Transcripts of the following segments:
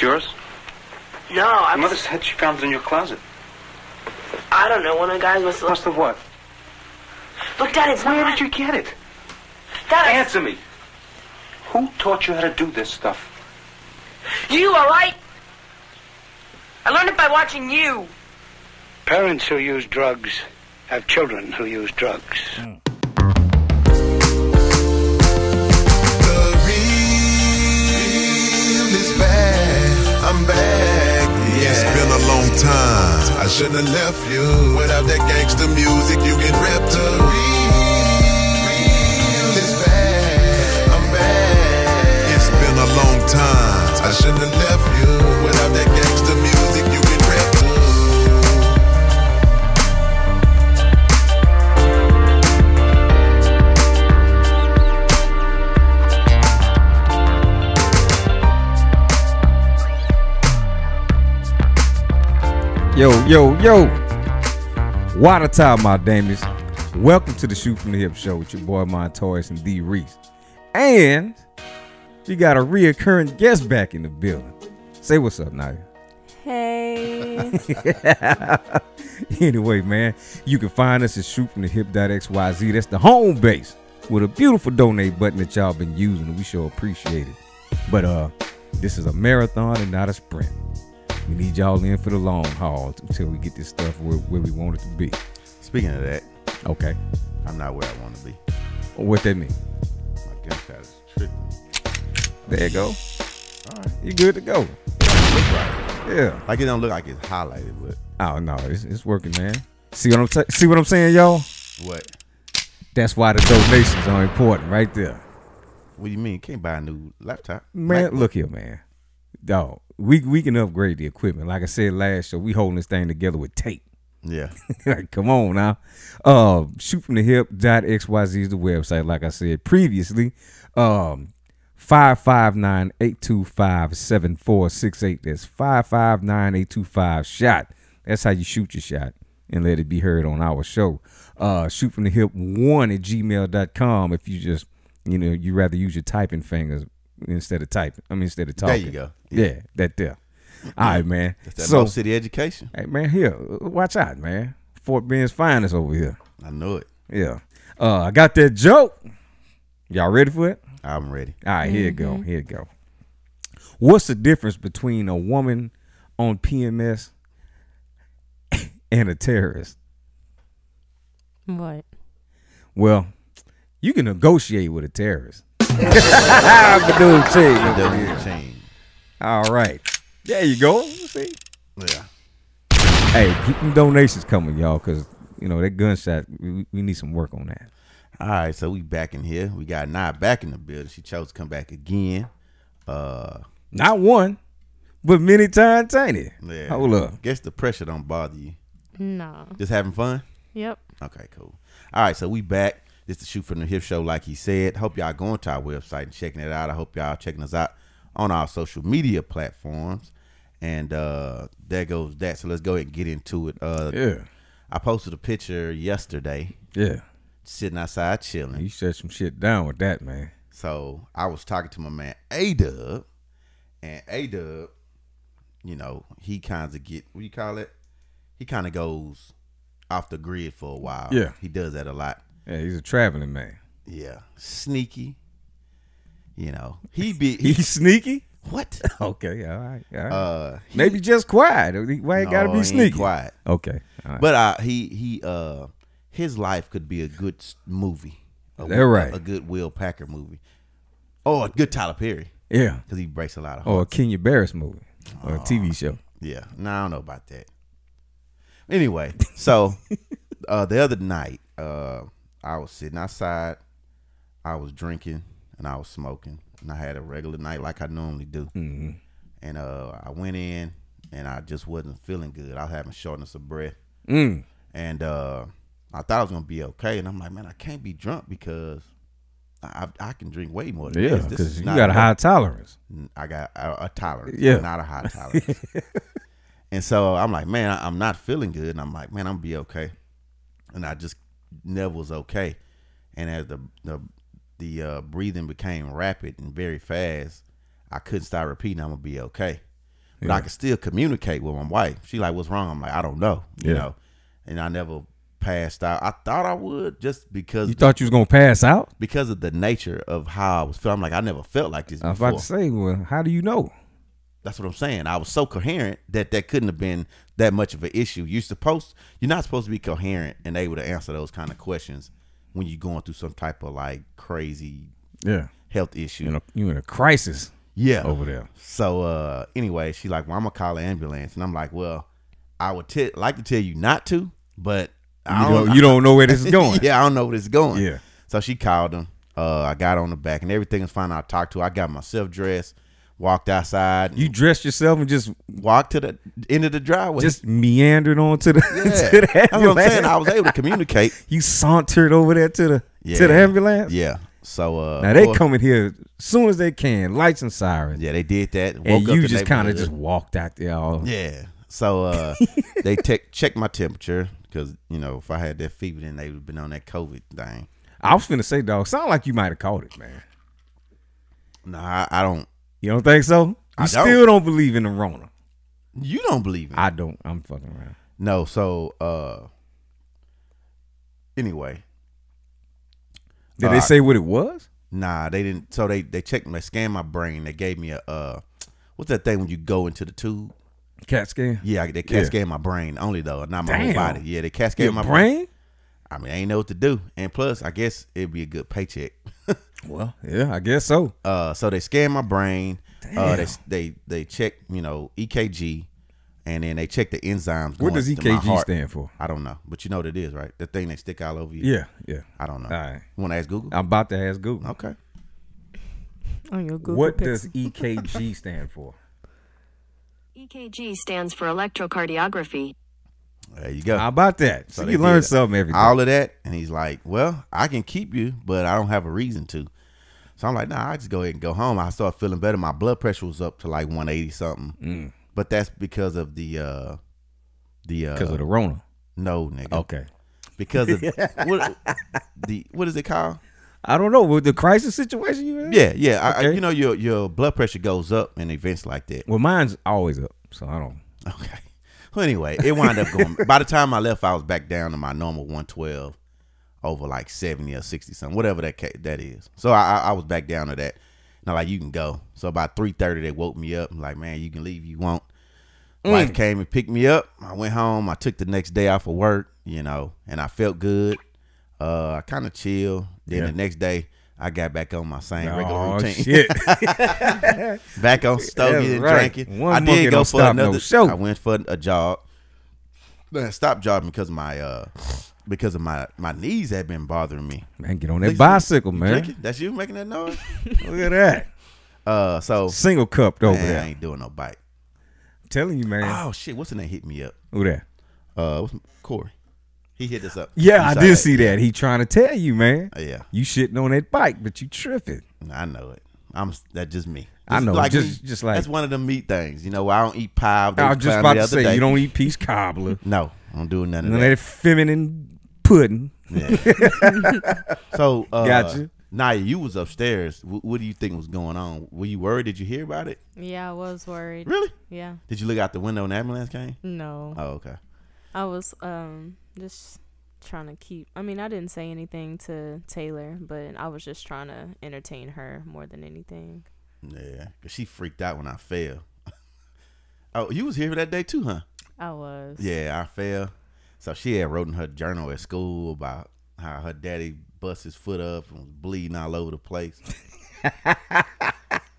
It's yours? No, I Mother said she found it in your closet. I don't know. One of the guys must have. Must have what? Look, Dad, it's Where not. did you get it? Dad, Answer me. Who taught you how to do this stuff? you, all right? I learned it by watching you. Parents who use drugs have children who use drugs. The back. Back. Yeah. It's been a long time. I shouldn't have left you. Without that gangster music, you get ripped. The real is back. I'm back. It's been a long time. I shouldn't have left you. Yo, yo, yo. Water time, my damies. Welcome to the Shoot from the Hip Show with your boy Montoya and D Reese. And we got a reoccurring guest back in the building. Say what's up, Niya. Hey. anyway, man, you can find us at shootfromthehip.xyz. That's the home base with a beautiful donate button that y'all been using. We sure appreciate it. But uh, this is a marathon and not a sprint. We need y'all in for the long haul until we get this stuff where, where we want it to be. Speaking of that, Okay. I'm not where I want to be. What that mean? My gunshot is tripping. There you go. All right. You good to go. Yeah. Like it don't look like it's highlighted, but Oh no, it's, it's working, man. See what I'm see what I'm saying, y'all? what? That's why the donations are important, right there. What do you mean? You can't buy a new laptop. Man, look here, man. Dog, we we can upgrade the equipment. Like I said last show, we holding this thing together with tape. Yeah. like, come on now. Uh, shoot from the hip dot xyz is the website. Like I said previously, um, five five nine eight two five seven four six eight. That's five five nine eight two five shot. That's how you shoot your shot and let it be heard on our show. Uh, shoot from the hip one at gmail.com if you just you know you rather use your typing fingers instead of typing. I mean instead of talking. There talking. you go. Yeah, that there. All right, man. That's that so, Mo City education. Hey man, here, watch out, man. Fort Bend's finest over here. I know it. Yeah. Uh, I got that joke. Y'all ready for it? I'm ready. All right, here you go. Here you go. What's the difference between a woman on PMS and a terrorist? what? Well, you can negotiate with a terrorist. But dude, tell you. It doesn't. All right. There you go. See? Yeah. Hey, keep them donations coming, y'all, because you know that gunshot. We, we need some work on that. All right, so we back in here. We got Niya back in the building. She chose to come back again. Uh, Not one, but many times, ain't it? yeah. Hold up. Guess the pressure don't bother you. No. Just having fun. Yep. Okay, cool. All right, so we back. This the shoot from the hip show, like he said. Hope y'all going to our website and checking it out. I hope y'all checking us out on our social media platforms. And uh there goes that. So let's go ahead and get into it. Uh Yeah. I posted a picture yesterday, Yeah. sitting outside chilling. You shut some shit down with that, man. So I was talking to my man A Dub, and A Dub, you know, he kind of get what do you call it? He kind of goes off the grid for a while. Yeah. he does that a lot. Yeah, he's a traveling man. Yeah, sneaky. You know, he be he, He's sneaky? what? Okay, all right. All right. Uh, he- Maybe just quiet. Why it gotta no, be he ain't sneaky? Quiet, Okay. All right. but uh, he he uh, his life could be a good movie. A, They're right. A, good Will Packer movie, Oh, a good Tyler Perry yeah. because he breaks a lot of Or a. Kenya Barris movie. Or a TV show. Yeah, no, I don't know about that. Anyway, so uh, the other night, uh, I was sitting outside, I was drinking and I was smoking, and I had a regular night like I normally do. Mm-hmm. And uh, I went in, and I just wasn't feeling good. I was having shortness of breath, Mm. and uh, I thought I was gonna be okay. And I'm like, man, I can't be drunk because I, I, can drink way more than Yeah, this. This is you got a high tolerance. I got a, a tolerance, Yeah. not a high tolerance. and so I'm like, man, I'm not feeling good, and I'm like, man, I'm gonna be okay. And I just never was okay. And as the the the uh, breathing became rapid and very fast, I couldn't start repeating, I'm gonna be okay. but I Yeah. could still communicate with my wife. She like, "What's wrong?" I'm like, "I don't know," you Yeah. know, and I never passed out. I thought I would just because You thought you was gonna pass out? because of the nature of how I was feeling. I'm like, I never felt like this I was before. about to say, well, how do you know? That's what I'm saying. I was so coherent that that couldn't have been that much of an issue. You're supposed, you're not supposed to be coherent and able to answer those kind of questions when you're going through some type of like crazy Yeah. health issue. You know, you're in a crisis yeah, over there. So uh anyway, she like, well, I'm gonna call an ambulance, and I'm like, well, I would t- like to tell you not to, but I You don't, you don't know where this is going. yeah, I don't know where this is going. Yeah. So she called him. Uh, I got on the back, and everything was fine. I talked to her. I got myself dressed, walked outside, You dressed yourself and just walked to the end of the driveway. just meandered on to the, yeah. to the That's what I'm saying. ambulance. I was able to communicate. you sauntered over there to the Yeah. to the ambulance. Yeah. So uh, Now they boy- come in here as soon as they can, lights and sirens, Yeah, they did that. And you just kind of just walked out there. All, Yeah. So uh, they take checked my temperature because you know if I had that fever, then they would have been on that COVID thing. I was gonna say, dog, sound like you might have caught it, man. No, I, I don't. You don't think so? You I don't. still don't believe in the Rona. You don't believe in it. I don't. I'm fucking around. No. So uh, anyway, Did Uh, they say what it was? nah, they didn't. So they they checked, they scanned my brain. They gave me a uh, what's that thing when you go into the tube? Cat scan? Yeah, they Yeah. cat scanned my brain only though, not my Damn. whole body. Yeah, they cat Your my brain. brain? I mean, I ain't know what to do, and plus, I guess it'd be a good paycheck. Well, yeah, I guess so. Uh, so they scanned my brain. Uh, they they they check you know EKG, and then they check the enzymes. What going does to my EKG heart. stand for? I don't know, but you know what it is, right? The thing they stick all over you. Yeah, yeah. I don't know. All right. You want to ask Google? I'm about to ask Google. okay. On your Google what Pixel. does EKG stand for? EKG stands for electrocardiography. There you go. How about that? So they you learn something every day. all of that, and he's like, "Well, I can keep you, but I don't have a reason to." So I'm like, "Nah, I just go ahead and go home." I started feeling better. My blood pressure was up to like 180 something, Mm. but that's because of the uh the uh Because of the Rona. no nigga Okay. because of what the what is it called? I don't know. With the crisis situation you in? Yeah, yeah. I, I, you know your your blood pressure goes up in events like that. Well, mine's always up, so I don't. Okay. Well, anyway, it wound up going. by the time I left, I was back down to my normal 112 over like 70 or 60 something, whatever that that is. So I, I was back down to that. Now like you can go. So about 3:30 they woke me up. I'm like, man, you can leave. You won't. Wife came and picked me up. I went home. I took the next day off of work. You know, and I felt good. Uh, I kind of chill. Then Yeah. the next day. I got back on my same regular Oh routine. shit! back on Stogie That's and right. drinking. One I did go for stop no another show. I went for a jog. I stopped jogging because of my uh because of my my knees had been bothering me. man, get on that bicycle, man. drinking? That's you making that noise? Look at that. Uh so Single cupped over man, I ain't doing no bike. I'm telling you, man. Oh shit, what's the name hit me up? Who that? Uh what's Corey. He hit us up. Yeah, He I saw did see that. He trying to tell you, man. Uh, yeah. You shitting on that bike, but you tripping. I know it. I'm that's just me. I Just know, Like just- me, just like- that's one of them meat things. You know, I don't eat pie. They I was just clowning about the to other say day. you don't eat peach cobbler. No, I'm doing none of None that. of that feminine pudding. So, uh, Gotcha. Niya, you was upstairs. W- what do you think was going on? Were you worried? Did you hear about it? Yeah, I was worried. Really? Yeah. Did you look out the window and the ambulance came? No. Oh, okay. I was um just trying to keep I mean, I didn't say anything to Taylor, but I was just trying to entertain her more than anything. Yeah, 'cause she freaked out when I fell. oh, you was here that day too, huh? I was. Yeah, I fell. So she had wrote in her journal at school about how her daddy bust his foot up and was bleeding all over the place.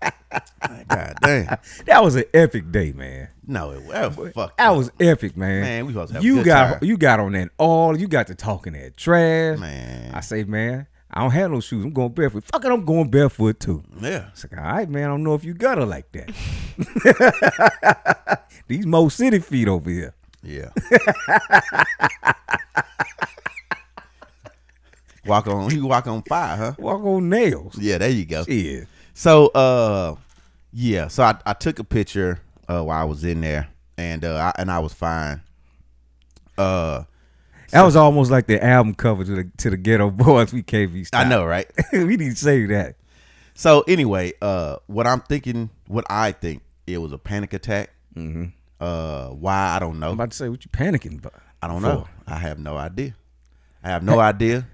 God damn. That was an epic day, man. No, it was fuck. That was epic, man. Man, we supposed to have you good got time. you got on that all. You got to talking that trash. Man. I say, man, I don't have no shoes. I'm going barefoot. Fuck it, I'm going barefoot too. Yeah. It's like, all right, man. I don't know if you got her like that. These Mo City feet over here. Yeah. walk on you walk on fire, huh? Walk on nails. Yeah, there you go. Yeah. So uh yeah, so I, I took a picture uh while I was in there and uh I, and I was fine. Uh That was almost like the album cover to the to the Geto Boys. We can't be. I know, right? we need to say that. So anyway, uh what I'm thinking what I think it was a panic attack Uh, why I don't know. I'm about to say what you panicking about. I don't know. I have no idea. I have no idea.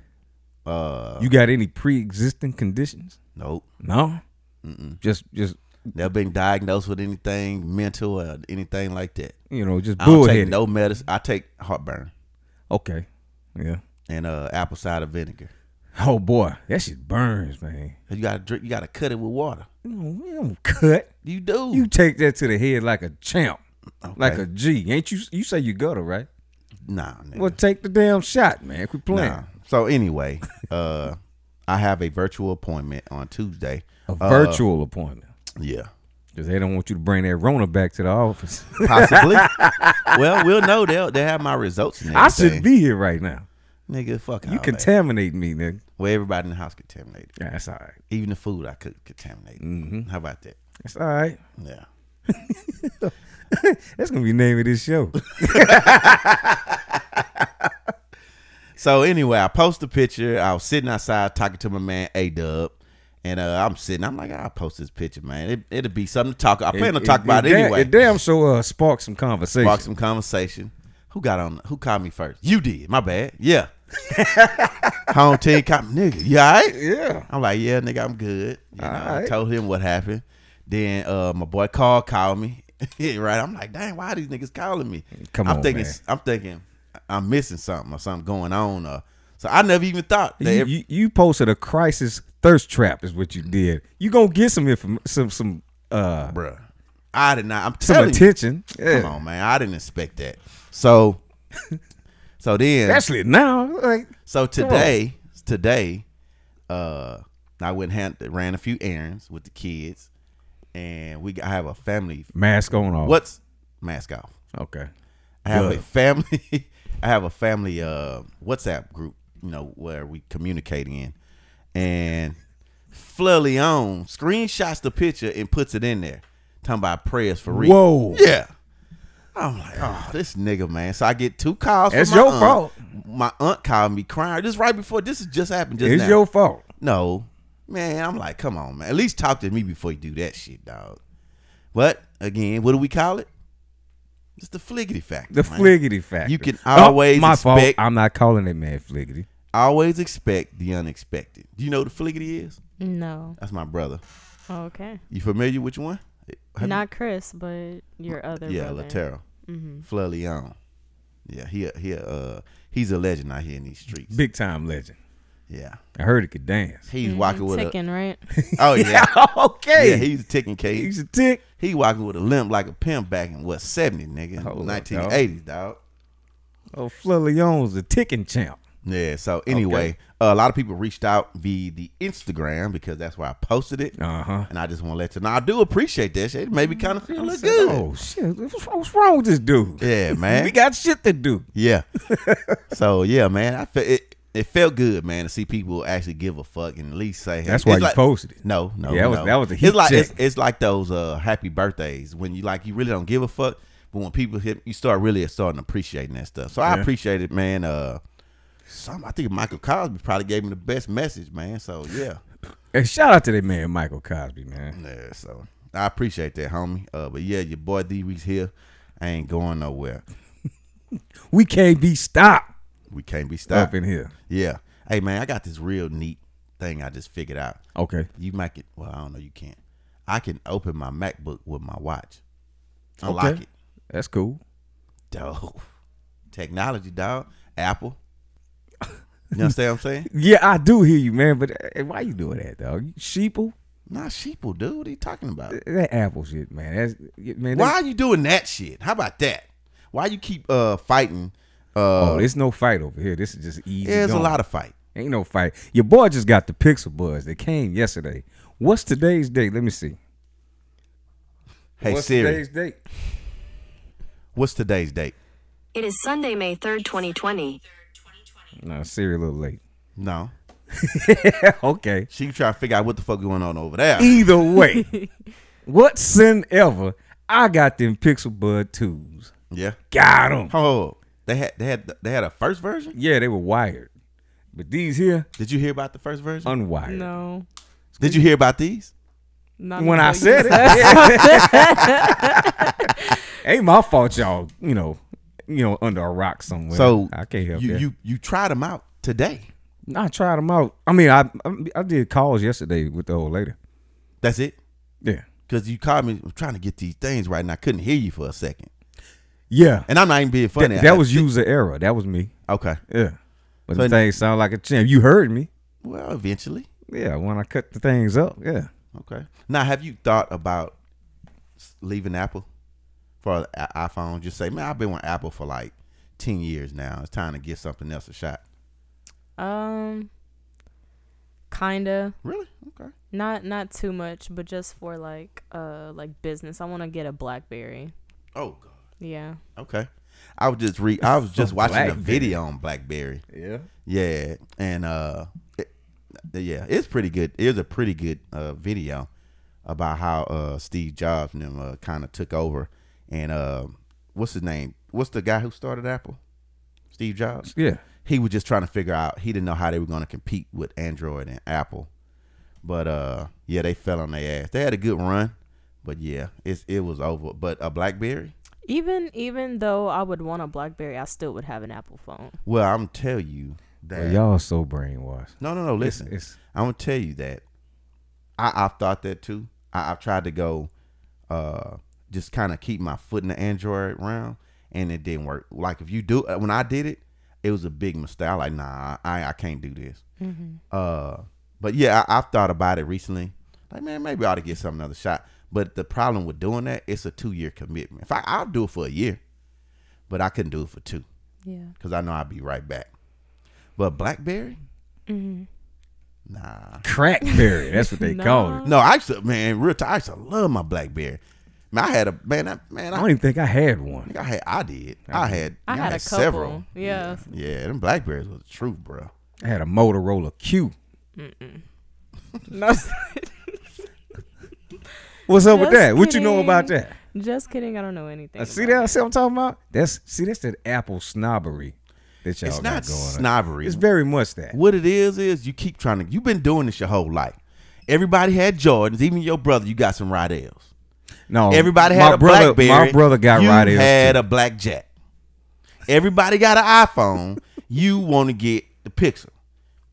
Uh, You got any pre-existing conditions? nope. No. Just, just Never been diagnosed with anything mental or anything like that. you know, just I don't take no medicine. I take heartburn Okay. Yeah. and uh, apple cider vinegar. Oh boy, that shit burns, man. You gotta drink. You gotta cut it with water. You don't, cut. You do. You take that to the head like a champ, like a G. Ain't you? You say you gutter, right? nah. Nigga. Well, take the damn shot, man. Quit playing. Nah. So anyway, uh, I have a virtual appointment on Tuesday. A Uh, virtual appointment. Yeah. Because they don't want you to bring that Rona back to the office. Possibly. well, we'll know. They'll they have my results. I should be here right now. Nigga, fuck You contaminate me, nigga. Well, everybody in the house contaminated. Yeah, that's all right. Even the food I could contaminate. Mm-hmm. How about that? That's all right. Yeah. That's gonna be the name of this show. So anyway, I post a picture. I was sitting outside talking to my man A Dub, and uh, I'm sitting. I'm like, I'll post this picture, man. It, it'll be something to talk. I plan to talk about it, damn- anyway. It damn sure uh, sparked some conversation. Spark some conversation. Who got on? Who called me first? You did. My bad. Yeah. Home team me, nigga. You all right? Yeah. I'm like, yeah, nigga, I'm good. You know, I told him what happened. Then uh, my boy Carl called me. right. I'm like, dang, why are these niggas calling me? Come I'm on, thinking, man. I'm thinking, I'm missing something or something going on. Or so I never even thought that. You, every- you, you posted a crisis thirst trap is what you did. You gonna get some inform- some some uh bruh. I did not. I'm some telling you. attention. Yeah. Come on, man. I didn't expect that. So, so then, Especially now, like so today, today, uh, I went and ran a few errands with the kids, and we I have a family. mask on off. What's mask off? Okay. I have a family. I have a family uh, WhatsApp group, you know, where we communicate in, and Fleur Leon screenshots the picture and puts it in there, talking about prayers for real. Whoa. Yeah. I'm like, oh, this nigga, man. So I get two calls. It's your aunt. fault. My aunt called me crying. This right before this has just happened. Just It's now. your fault. No, man. I'm like, come on, man. At least talk to me before you do that shit, dog. But again, what do we call it? It's the fliggity factor. The man. fliggity factor. You can Oh, always my fault. I'm not calling it man fliggity. Always expect the unexpected. Do you know what the fliggity is? No. That's my brother. Okay. You familiar with one? Have you- Not Chris, but your other yeah, brother. Latero. Mm-hmm. Fleur Leon. Yeah, he he uh he's a legend out here in these streets. Big time legend. Yeah. I heard he could dance. He's walking with a Ticking, right? Oh yeah. okay. Yeah, he's a ticking cage. He's a tick. He walking with a limp like a pimp back in what seventy nigga, Hold up, nineteen eighties, dog. Oh, Fleur Leon's a ticking champ. Yeah. So anyway, uh, a lot of people reached out via the Instagram because that's where I posted it, Uh huh. and I just want to let you know I do appreciate that shit. It made me kind of feel look good. Oh shit! What's, wrong with this dude? Yeah, man. we got shit to do. Yeah. so yeah, man, I fe- it. It felt good, man, to see people actually give a fuck and at least say. Hey. That's why you like- posted it. No, no, Yeah, that was- no. that was a It's like it's, it's like those uh happy birthdays when you like you really don't give a fuck, but when people hit, you start really starting appreciating that stuff. So I appreciate it, man. Uh, some I think Michael Cosby probably gave me the best message, man. So yeah, And shout out to that man Michael Cosby, man. yeah. So I appreciate that, homie. Uh, but yeah, your boy D Reese here. I ain't going nowhere. We can't be stopped We can't be up stopped. in here. Yeah. Hey man, I got this real neat thing I just figured out. Okay. You might get well, I don't know, you can't. I can open my MacBook with my watch. Unlock Okay. it. That's cool. Dope. Technology, dog. Apple. You understand what I'm saying? Yeah, I do hear you, man. But uh, why you doing that, dog? You sheeple? Not sheeple, dude. What are you talking about? That Apple shit, man. That's man. Why are you doing that shit? How about that? Why you keep uh fighting? Oh, Uh there's no fight over here. This is just easy. there's a lot of fight. Ain't no fight. Your boy just got the Pixel Buds. They came yesterday. What's today's date? Let me see. Hey What's Siri, today's date? what's today's date? It is Sunday, May 3rd, 2020. No, Siri a little late. No. okay. She try to figure out what the fuck going on over there. Either way, what sin ever? I got them Pixel Bud twos. Yeah. Got them. Oh, they had they had they had a first version. Yeah, they were wired, but these here Did you hear about the first version? unwired. No. Did you hear about these? Not When I until you said it, Ain't my fault, y'all. You know, you know, under a rock somewhere. So I can't help you, that. You you tried them out today. I tried them out. I mean, I I, I did calls yesterday with the old lady. That's it. Yeah, Because you called me I'm trying to get these things right, and I couldn't hear you for a second. yeah. And I'm not even being funny. That, that was user error. That was me. Okay. Yeah, but So- the thing sound like a champ. You heard me. Well, eventually. Yeah, when I cut the things up. Yeah. Okay. Now, have you thought about leaving Apple for an iPhone? Just say, man, I've been with Apple for like ten years now. It's time to give something else a shot. Um, kinda. Really? Okay. Not not too much, but just for like uh like business. I want to get a BlackBerry. Oh God. Yeah. Okay. I was just re. I was just watching a video on BlackBerry. Yeah. Yeah, and uh, it- yeah, it's pretty good. It was a pretty good uh video about how uh Steve Jobs and them uh, kind of took over, and uh, what's his name? What's the guy who started Apple? Steve Jobs. Yeah. He was just trying to figure out. He didn't know how they were going to compete with Android and Apple, but uh, yeah, they fell on their ass. They had a good run, but yeah, it's it was over. But a BlackBerry. Even even though I would want a BlackBerry, I still would have an Apple phone. Well, I'm tell you that Well, y'all so brainwashed. No, no, no. It's- Listen, it's- I'm gonna tell you that I, I've thought that too. I, I've tried to go, uh, just kind of keep my foot in the Android realm, and it didn't work. Like if you do, uh, when I did it, it was a big mistake. I like, nah, I, I can't do this. Uh, but yeah, I, I've thought about it recently. Like, man, maybe I ought to get some another shot. But the problem with doing that, it's a two year commitment. If I, I'll do it for a year, but I couldn't do it for two Yeah. because I know I'll be right back. But BlackBerry, nah. Crackberry. That's what they call it. No, I used to, man, real time. I used to love my BlackBerry. Man, I had a man, I, man, I I, don't even think I had one. I had, I did, I had, I had a several. couple, yeah. yeah, them Blackberries was the truth, bro. I had a Motorola Q. No, What's up with Just that? What you know about that? just kidding. I don't know anything. Uh, see about that? See what I'm talking about? That's see that's that Apple snobbery that y'all It's got not going on. snobbery. It's very much that. What it is is you keep trying to. You've been doing this your whole life. Everybody had Jordans, even your brother. You got some Rydell's. No, Everybody had a brother, BlackBerry. My brother got you right had a Blackjack. Everybody got an iPhone. you want to get the Pixel.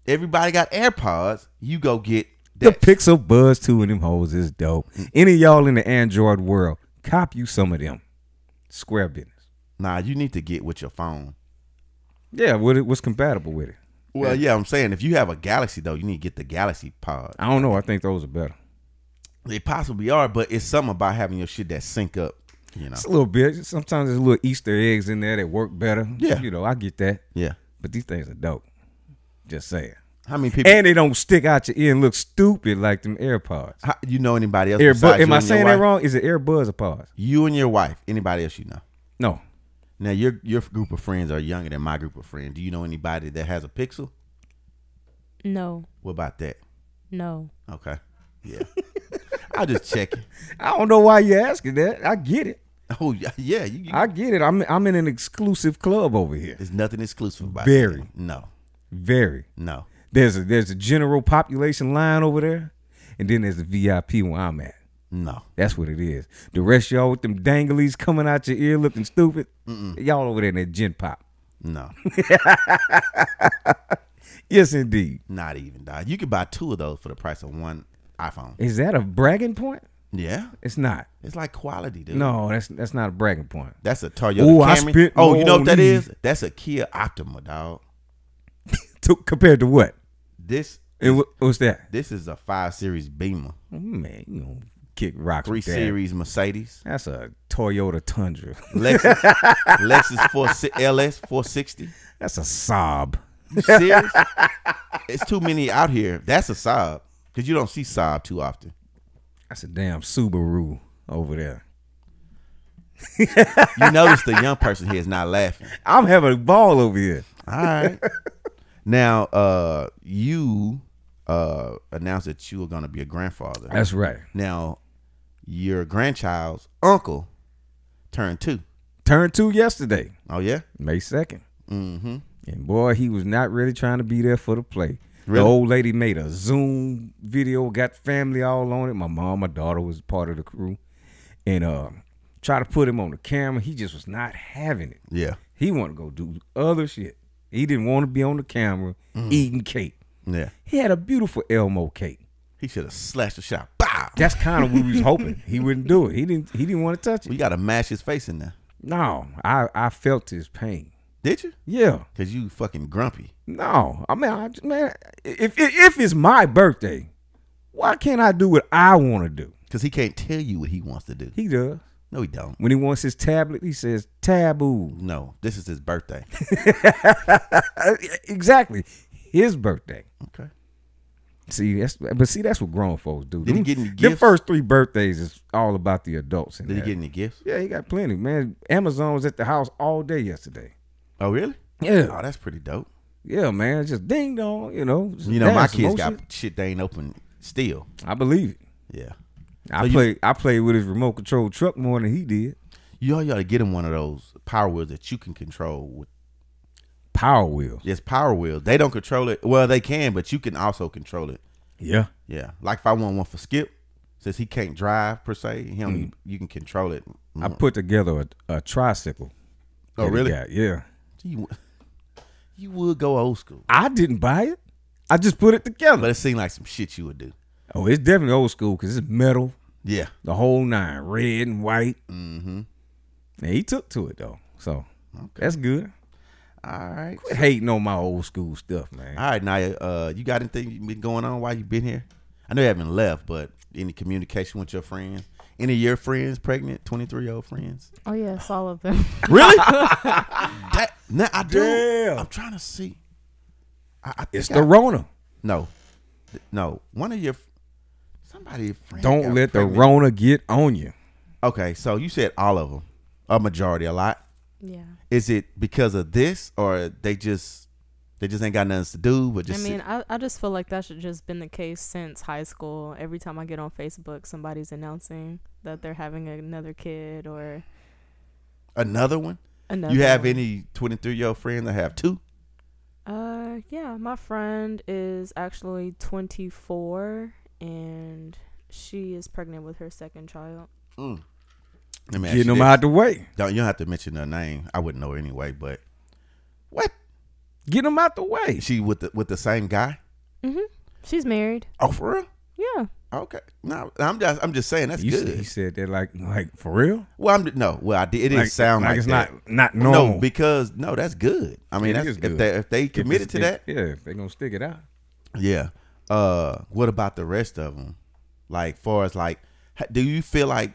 Everybody got AirPods. You go get The. Pixel Buds 2 and them hoes is dope. Any of y'all in the Android world, cop you some of them. Square business. nah, you need to get with your phone. Yeah, what it was compatible with it. Well, yeah, I'm saying if you have a Galaxy though, you need to get the Galaxy Pod. I don't know. I think those are better. They possibly are, but it's something about having your shit that sync up. You know. It's a little bit. Sometimes there's little Easter eggs in there that work better. Yeah. You know, I get that. Yeah. But these things are dope. Just saying. How many people? And they don't stick out your ear and look stupid like them AirPods. how, you know anybody else? Airbud. besides Am you I and your saying that wrong? Is it earbuds or pods? You and your wife. Anybody else you know? No. Now your your group of friends are younger than my group of friends. Do you know anybody that has a Pixel? No, What about that? no. Okay. Yeah. I'll just check it. I don't know why you're asking that. I get it. Oh yeah, yeah. You, you, I get it. I'm I'm in an exclusive club over here. there's nothing exclusive about Very. it. No. Very. No. There's a there's a general population line over there, and then there's the VIP where I'm at. No. That's what it is. The rest of y'all with them danglies coming out your ear looking stupid, y'all over there in that gen pop. No. Yes, indeed. Not even, dog. You could buy two of those for the price of one iPhone. Is that a bragging point? Yeah. It's not. It's like quality, dude. No, that's that's not a bragging point. That's a Toyota Ooh, I Camry. spent oh, you know what that is? these. That's a Kia Optima, dog. To, compared to what? This what, what's that? this is a five series Beamer, Oh, man, you know, kick rocks. three series Mercedes, That's a Toyota Tundra. Lexus, Lexus 4, LS 460. That's a. You serious? it's too many out here. That's a Saab because you don't see Saab too often. That's a damn Subaru over there. You notice the young person here is not laughing. I'm having a ball over here. All right. now, uh, you uh announced that you were going to be a grandfather. That's right. Now, your grandchild's uncle turned two. Turned two yesterday, Oh yeah. May 2nd. Mm-hmm. And boy, he was not really trying to be there for the play. Really? The old lady made a Zoom video, got family all on it. My mom, my daughter was part of the crew. And uh, Try to put him on the camera. He just was not having it. Yeah. He wanted to go do other shit. He didn't want to be on the camera Mm. eating cake. Yeah. He had a beautiful Elmo cake. He should have slashed the shot. Bow. That's kind of what we was hoping. He wouldn't do it. He didn't. He didn't want to touch it. You got to mash his face in there. No, I I felt his pain. Did you? Yeah. Cause you fucking grumpy. No, I mean, I, man, if, if if it's my birthday, why can't I do what I want to do? Cause he can't tell you what he wants to do. He does. No, he don't. When he wants his tablet, he says taboo. No, this is his birthday. exactly, his birthday. Okay. See, that's but see, that's what grown folks do. Did he get any them gifts? first three birthdays is all about the adults. In Did he get any gifts? Yeah, he got plenty, man. Amazon was at the house all day yesterday. Oh, really? Yeah. Oh, that's pretty dope. Yeah, man, just ding dong, you know. just You know, my dance, kids motion. got shit they ain't open still. I believe it. Yeah. I So you- play. I played with his remote control truck more than he did. You all you got to get him one of those power wheels that you can control with. Power wheels. Yes, power wheels. They don't control it. Well, they can, but you can also control it. Yeah. Yeah. Like if I want one for Skip, since he can't drive per se, him you can control it. Mm. I put together a, a tricycle. Oh, that he really? got, Yeah. You, you would go old school, I didn't buy it. I just put it together. but it seemed like some shit you would do. oh, it's definitely old school because it's metal, Yeah. the whole nine, red and white. Mm-hmm. And he took to it though, so that's good. All right. Quit hating on my old school stuff, man. All right, Niya. Uh, you got anything been going on while you been here? I know you haven't left, but any communication with your friends? Any of your friends pregnant? Twenty three year old friends? Oh yes, all of them. Really? that, now I do. Damn. I'm trying to see. I, I think it's I- the Rona. no, no. One of your somebody. Don't got let the. Rona get on you. Okay, so you said all of them, a majority, a lot. yeah. Is it because of this, or they just they just ain't got nothing to do, but I mean, sit- I, I just feel like that should just been the case since high school. Every time I get on Facebook, somebody's announcing that they're having another kid or another one? another. You have one. any twenty three year old friends that have two? Uh, yeah, my friend is actually 24 and she is pregnant with her second child. Let me Getting you them this. out the way. Don't you don't have to mention her name? I wouldn't know her anyway. But what? Get them out the way. She with the with the same guy? Mm-hmm. She's married. Oh, for real? Yeah. Okay. No, I'm just I'm just saying that's You good. said, he said that like like for real. well, I'm no. Well, I did. It didn't Like- sound like, it's that. not not normal. No, because no, that's good. I mean, It that's is if they if they If committed to it's- that. yeah, if they gonna stick it out. Yeah. Uh, what about the rest of them? Like, far as like, do you feel like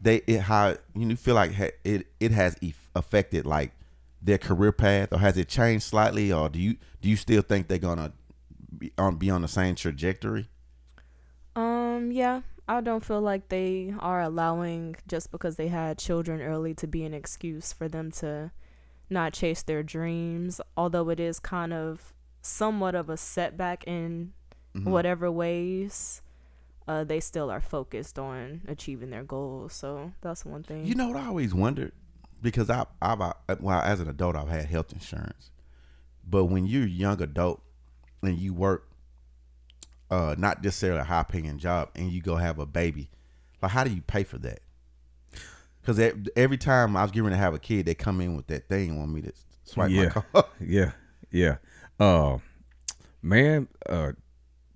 they it how you feel like it it has eff- affected like their career path, or has it changed slightly, or do you do you still think they're gonna be on be on the same trajectory? Um, yeah. I don't feel like they are allowing just because they had children early to be an excuse for them to not chase their dreams, although it is kind of somewhat of a setback in Mm-hmm. whatever ways. Uh, they still are focused on achieving their goals, so that's one thing. You know what I always wondered because I I've uh, well as an adult I've had health insurance, but when you're a young adult and you work, uh, not necessarily a high paying job, and you go have a baby, like how do you pay for that? Because every time I was getting to have a kid, they come in with that thing want me to swipe yeah, my card. yeah, yeah. Uh, man, uh,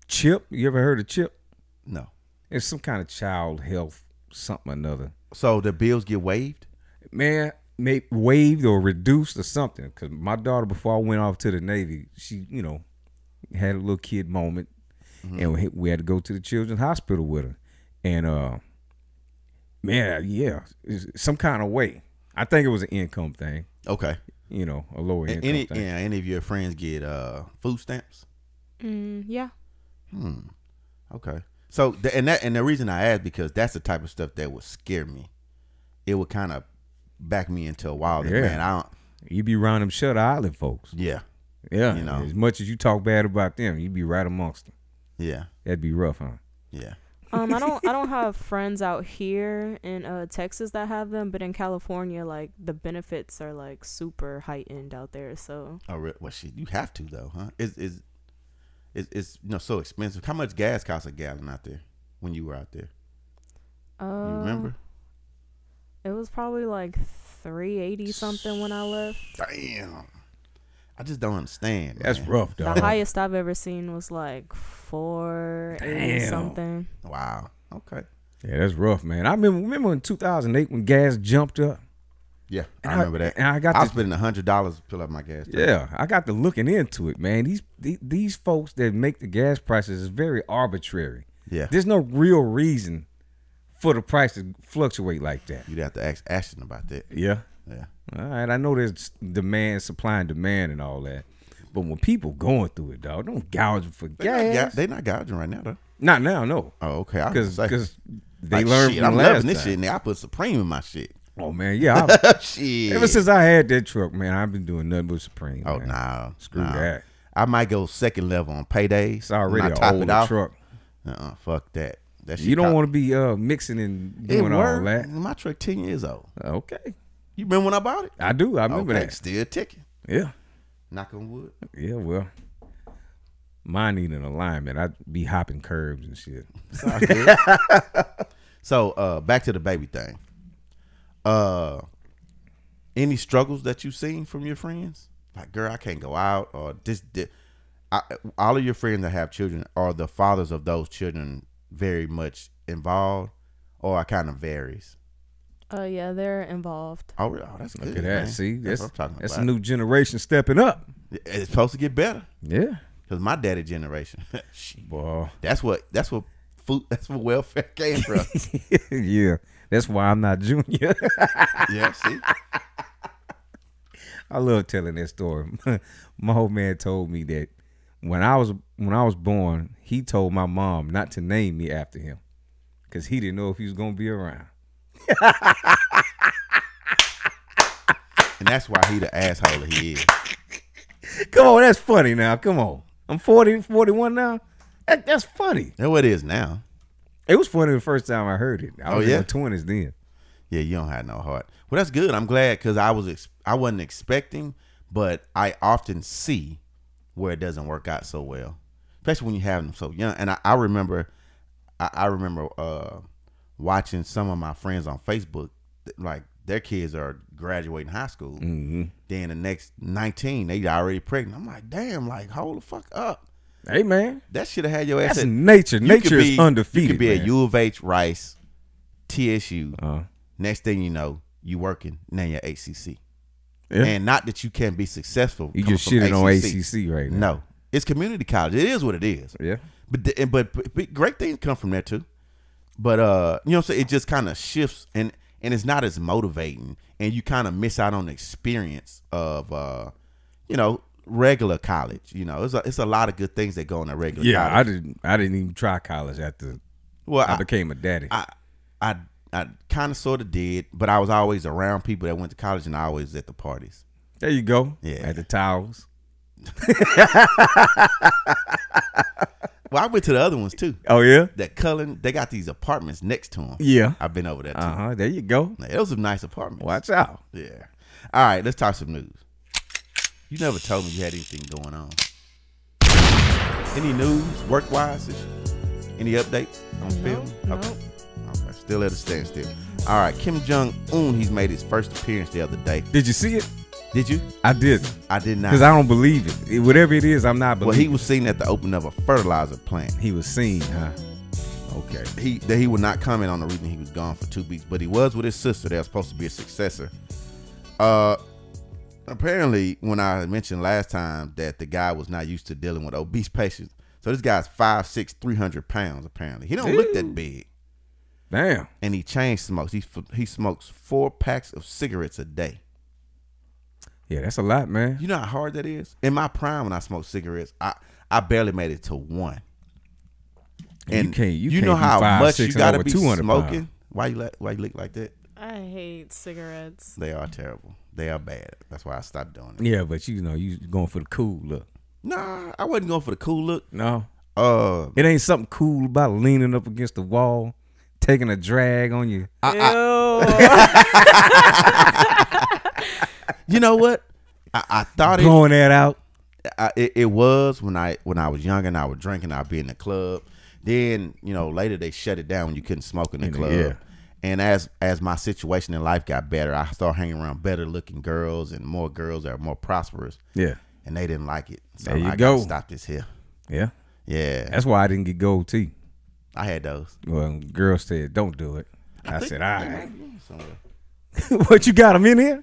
Chip. You ever heard of Chip? no, It's some kind of child health something or another. so the bills get waived. Man, may waived or reduced or something. Cause my daughter, before I went off to the Navy, she, you know, had a little kid moment, and we, we had to go to the children's hospital with her, and uh, man, yeah, some kind of way. I think it was an income thing. Okay, You know, a lower and income any thing. yeah, any of your friends get uh food stamps? mm, yeah. Okay. So the, and that and the reason I asked because that's the type of stuff that would scare me. It would kind of back me into a wild Yeah. man. I don't. You be around them Shutter Island folks. Yeah. Yeah. You know. As much as you talk bad about them, you be right amongst them. Yeah. That'd be rough, huh? Yeah. Um, I don't I don't have friends out here in uh Texas that have them, but in California, like the benefits are like super heightened out there. So Oh, re- well, shit, you have to though, huh? Is is it's, it's you know so expensive. How much gas costs a gallon out there when you were out there? uh, You remember? It was probably like 380 something when I left. Damn. I just don't understand. That's man. rough, The highest I've ever seen was like 480 Damn. something. Wow. Okay. Yeah, that's rough, man. I remember remember in 2008 when gas jumped up. Yeah, I And I- remember that. and I got I was the- spending hundred dollars to fill up my gas. tank. Yeah, I got to looking into it, man. These the- these folks that make the gas prices is very arbitrary. Yeah. There's no real reason for the price to fluctuate like that. You'd have to ask Ashton about that. Yeah. Yeah. All right, I know there's demand, supply and demand and all that. But when people going through it, dog, don't gouge for They gas. gou- they not gouging right now though. Not now, no. Oh, okay. Because they like, learned shit, from I'm last loving this time. shit. Nigga, I put Supreme in my shit. Oh man, yeah. Shit. ever since I had that truck, man, I've been doing nothing but Supreme. Oh no, Screw no. that. I might go second level on paydays. It's already When I an top it off, truck. Uh-uh, fuck that. That You don't want to be uh, mixing and doing all that. My truck ten years old. Okay, You remember when I bought it? I do. I remember okay, that. Still ticking. Yeah, Knock on wood. yeah. Well, mine need an alignment. I'd be hopping curbs and shit. It's all good. so uh back to the baby thing. Uh any struggles that you've seen from your friends? Like, girl, I can't go out or this, this I, all of your friends that have children are the fathers of those children very much involved or it kind of varies. Uh, yeah, they're involved. Oh, really? oh that's good. Look at that. man. See, that's, that's what I'm talking that's about. a new generation stepping up. It's supposed to get better Yeah, because my daddy generation. shit, boy. that's what that's what food that's what welfare came from. yeah, that's why I'm not junior. yeah, see. I love telling that story. my old man told me that when I was when I was born, he told my mom not to name me after him because he didn't know if he was gonna be around. And that's why he the asshole that he is. Come on, that's funny now. Come on, I'm 40, 41 now. That, that's funny. That's what it is now. It was funny the first time I heard it. I Oh, was yeah? in my twenties then. Yeah, you don't have no heart. Well, that's good. I'm glad because I was I wasn't expecting, but I often see where it doesn't work out so well, especially when you have them so young. And I, I remember, I, I remember uh, watching some of my friends on Facebook, like their kids are graduating high school. Mm-hmm. Then the next 19, they already pregnant. I'm like, damn, like hold the fuck up. Hey man, That should have had your ass. that's at- nature. you Nature could is be- undefeated. You could be man. at U of H, Rice, TSU. Uh, Next thing you know, you working now you're ACC. Yeah. And not that you can't be successful. you just shitting on ACC right now. No, it's community college. It is what it is. Yeah. But the, but, but, great things come from there too. But uh, you know, what I'm saying it just kind of shifts and and it's not as motivating, and you kind of miss out on the experience of uh, you know, regular college. You know, it's a it's a lot of good things that go in a regular. Yeah, I didn't. I didn't even try college after Well, I, I, became a daddy. I I I kind of sort of did, but I was always around people that went to college, and I always at the parties. there you go. Yeah. At the towels. Well, I went to the other ones too. Oh yeah. That Cullen, they got these apartments next to them. Yeah. I've been over there too. Uh huh. There you go. Now, those are nice apartments. Watch out. Yeah. All right, let's talk some news. You never told me you had anything going on. Any news, work wise? Any updates on film? no. Okay. Still at a standstill. All right, Kim Jong Un, he's made his first appearance the other day. Did you see it? Did you? I didn't. I did not. Because I don't believe it. It- Whatever it is, I'm not well, he was seen at the opening of a fertilizer plant. he was seen, huh? Okay. he that he would not comment on the reason he was gone for two weeks, but he was with his sister. That was supposed to be a successor. Uh, apparently, when I mentioned last time that the guy was not used to dealing with obese patients, so this guy's five six, three hundred pounds. Apparently, he don't look that big, Damn. and he chain smokes. He f- he smokes four packs of cigarettes a day. Yeah, that's a lot, man. You know how hard that is. In my prime, when I smoked cigarettes, I I barely made it to one. And You And can't- you know can't be how five, much you gotta be 200 pounds. smoking. Why you let why you look like that? I hate cigarettes. They are terrible. They are bad. That's why I stopped doing it. Yeah, but you know, you going for the cool look. Nah, I wasn't going for the cool look. No. Uh, It ain't something cool about leaning up against the wall, taking a drag on you. you know what? I, I thought it, Blowing that out. I, it. It was when I when I was younger and I was drinking. I'd be in the club. Then you know later they shut it down when you couldn't smoke in the In the- club. yeah. And as as my situation in life got better, I started hanging around better looking girls and more girls that are more prosperous. Yeah. And they didn't like it. So There you I go. gotta stop this here. Yeah. Yeah. That's why I didn't get gold teeth. I had those. Well, girl said, "Don't do it." I, think- said, "All right." Somewhere. what you got them in here?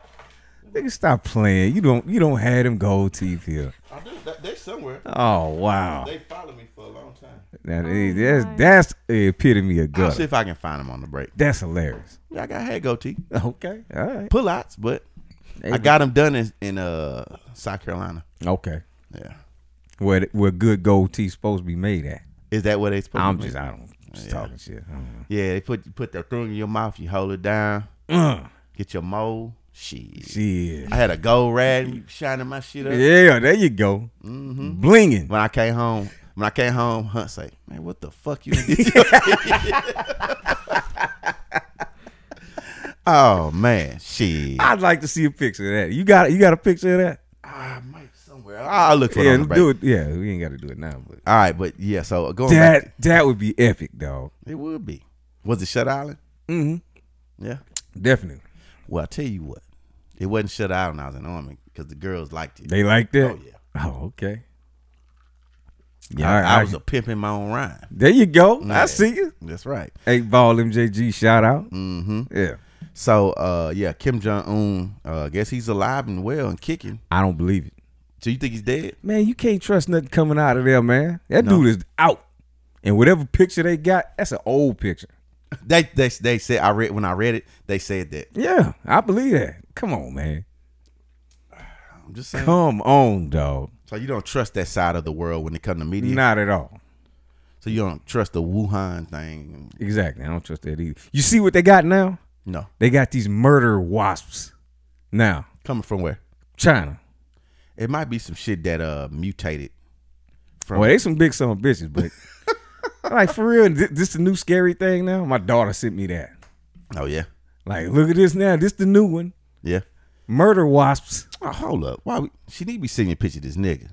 Nigga, stop playing. You don't. You don't have them gold teeth here. I do. They somewhere. Oh wow. They followed me for a long time. Now, that's that's the epitome of I'll see if I can find them on the break. That's hilarious. Yeah, I got hair goatee. Okay. All right. Pull outs, but I got them done in, in uh South Carolina. Okay. Yeah. Where where good gold teeth supposed to be made at? Is that what they supposed I'm to just? I don't just Yeah. talking shit. Yeah, they put put the thing in your mouth, you hold it down. Uh, get your mole. Shit. shit. I had a gold you shining my shit up. Yeah, there you go. Mm-hmm. Blinging. When I came home, when I came home, Hunt say, "Man, what the fuck you did?" oh man, shit. I'd like to see a picture of that. You got you got a picture of that? I might somewhere. I'll look for it. Yeah, break. do it. Yeah, we ain't got to do it now, but All right, but yeah. So going back, that that would be epic, dog. it would be. Was it Shut Island? Mm-hmm. Yeah. Definitely. Well, I tell you what, it wasn't Shut Island when I was in the army because the girls liked it. They liked it. Oh yeah. Oh, okay. Yeah, I- I, I was a pimp in my own rhyme. There you go. Yeah. I see you. That's right. Eight ball MJG shout out. Mm-hmm. Yeah. So, uh, yeah, Kim Jong Un. Uh, I guess he's alive and well and kicking. I don't believe it. So you think he's dead? Man, you can't trust nothing coming out of there, man. That No. dude is out. And whatever picture they got, that's an old picture. They they they said I read when I read it. They said that. Yeah, I believe that. Come on, man. I'm just saying. Come on, dog. So you don't trust that side of the world when it comes to media. Not at all. So you don't trust the Wuhan thing. Exactly. I don't trust that either. You see what they got now? No, They got these murder wasps. Now, coming from where? China. It might be some shit that uh mutated. From Well, they some big son of bitches, but like for real, thi- this the new scary thing now. My daughter sent me that. oh yeah, Like, look at this now. This the new one. yeah. Murder wasps. Oh, hold up. Why? We, she need to be seeing a picture of this nigga.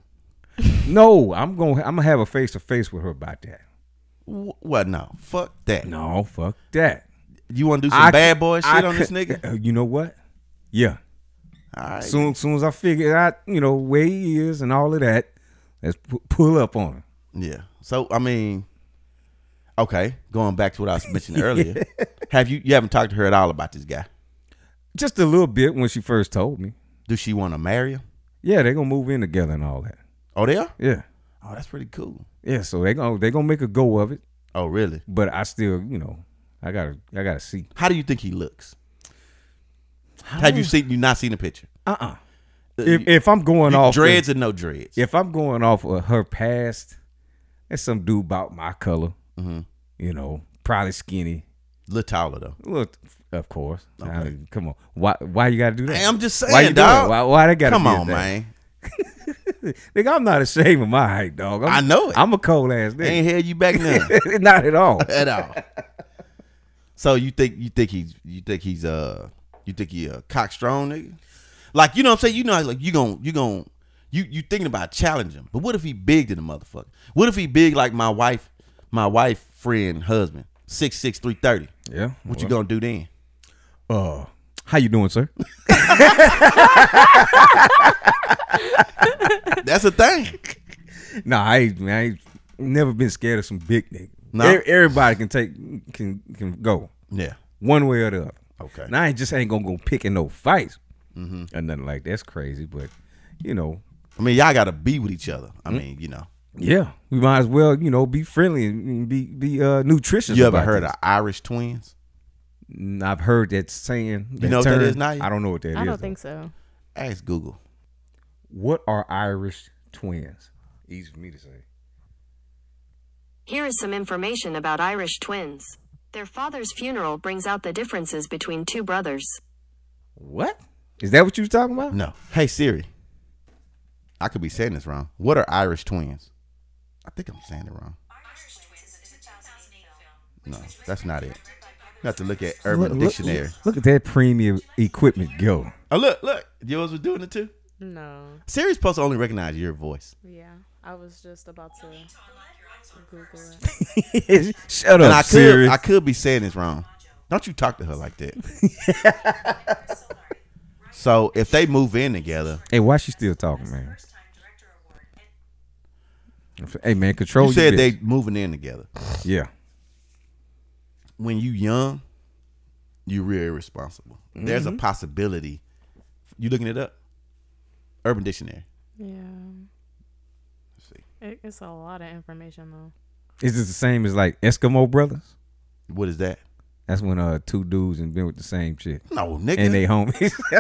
No, I'm going. to I'm gonna have a face to face with her about that. Wh- What? No. Fuck that. No, fuck that. You want to do some I bad boy shit I on this nigga? You know what? Yeah. All right. Soon, soon as I figure out, you know, where he is and all of that, let's pull up on him. Yeah. So I mean, okay. Going back to what I was mentioning earlier, have you you haven't talked to her at all about this guy? Just a little bit when she first told me. Does she want to marry him? Yeah, they're gonna move in together and all that. Oh, they are. Yeah, Oh, that's pretty cool. yeah. So they gonna they gonna make a go of it. Oh, really? But I still, you know, I gotta I gotta see. How do you think he looks? Have you seen you not seen a picture? Uh uh If if I'm going off dreads or no dreads? if I'm going off of her past, that's some dude about my color. Mm-hmm. You know, probably skinny. little taller though. Look, of course. Okay. I mean, come on. Why why you gotta do that? Hey, I'm just why you saying, doing dog. Why, why they gotta Come on, that? man. Nigga, I'm not ashamed of my height, dog. I'm, I know it. I'm a cold ass They ain't nigga. held you back none not at all. at all. So you think you think he's you think he's uh you think he a cock strong nigga? Like you know what I'm saying? You know like you gon' you gon' you you thinking about challenging him. But what if he big to the motherfucker? What if he big like my wife, my wife friend husband, six six three thirty? Yeah. What you gonna do then? Uh, how you doing, sir? That's a thing. nah, I ain't, I ain't never been scared of some big nigga. No? E- everybody can take can can go Yeah. one way or the other. Okay. And I just ain't gonna go picking no fights Mm-hmm. or nothing like that. that's crazy. But you know, I mean, y'all gotta be with each other. Hmm? I mean, you know. yeah, we might as well you know be friendly and be be uh, nutritious. You ever heard this. of Irish twins? Mm, I've heard that saying. You know what that term. Niya? I don't know what that is. I don't though. think so. Ask Google. What are Irish twins? Easy for me to say. Here is some information about Irish twins. Their father's funeral brings out the differences between two brothers. What is that? What you was talking about? No. Hey Siri. I could be saying this wrong. What are Irish twins? I think I'm saying it wrong. No, that's not it. You have to look at Urban Look- look- Dictionary. Look, at that premium equipment go. Oh look, look. Yours was doing it too. No. Siri's supposed to only recognize your voice. Yeah. I was just about to Google it. Shut And up, I could Siri. I could be saying this wrong. Don't you talk to her like that. so if they move in together, Hey, why she still talking, man? Hey, man, control. you your said they moving in together. Yeah. When you young, you real irresponsible. There's Mm-hmm. a possibility. You looking it up? Urban Dictionary. Yeah. Let's see. It, it's a lot of information though. Is this the same as like Eskimo brothers? What is that? That's when uh two dudes and been with the same chick No, nigga. and they homies.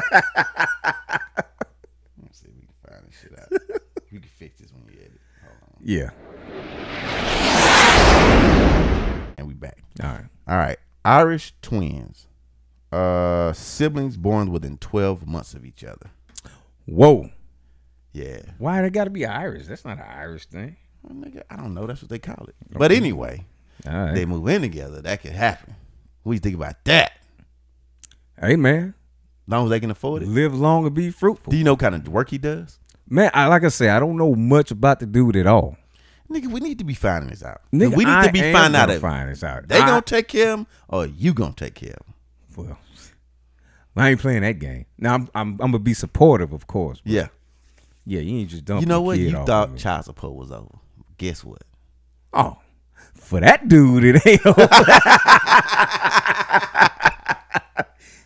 Let's see if we can find this shit out. you can fix this when you edit. Hold on. yeah. And we back. All right. All right. Irish twins. Uh siblings born within 12 months of each other. Whoa. Yeah. Why they got to be Irish? That's not an Irish thing. Well, nigga, I don't know. That's what they call it. But anyway, right. they move in together. That could happen. What do you think about that? hey, man, As long as they can afford it. live long and be fruitful. Do you know what kind of work he does? Man, I, like I say, I don't know much about the dude at all. Nigga, we need to be finding this out. Nigga, we need I to be finding out find this out. they I- gonna take care of him or you gonna take care of him. Well, I ain't playing that game. Now I'm I'm, I'm gonna be supportive, of course. but Yeah. Yeah, you ain't just dumping. You know what? You thought of child support was over. Guess what? Oh, for that dude, it ain't. over.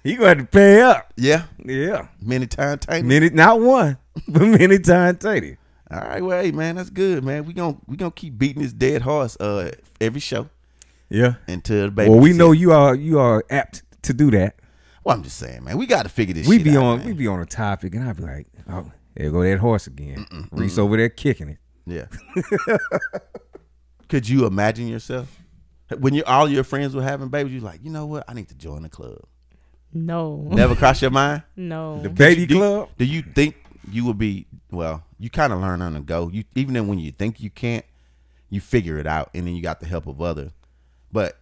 he gonna have to pay up. Yeah. Yeah, Many times minute not one, but many times thirty. All right, well, hey man, that's good, man. We gonna we gonna keep beating this dead horse uh every show Yeah. until the baby. Well, we know in. you are you are apt to do that. Well, I'm just saying, man. We got to figure this. we shit be out, on man. we be on a topic, and I be like, oh, there go that horse again. Reese over there kicking it. Yeah. Could you imagine yourself when you all your friends were having babies? You like, you know what? I need to join the club. No. Never cross your mind. No. The baby do, club. Do you think you would be? Well, you kind of learn on the go. You even then when you think you can't, you figure it out, and then you got the help of others. But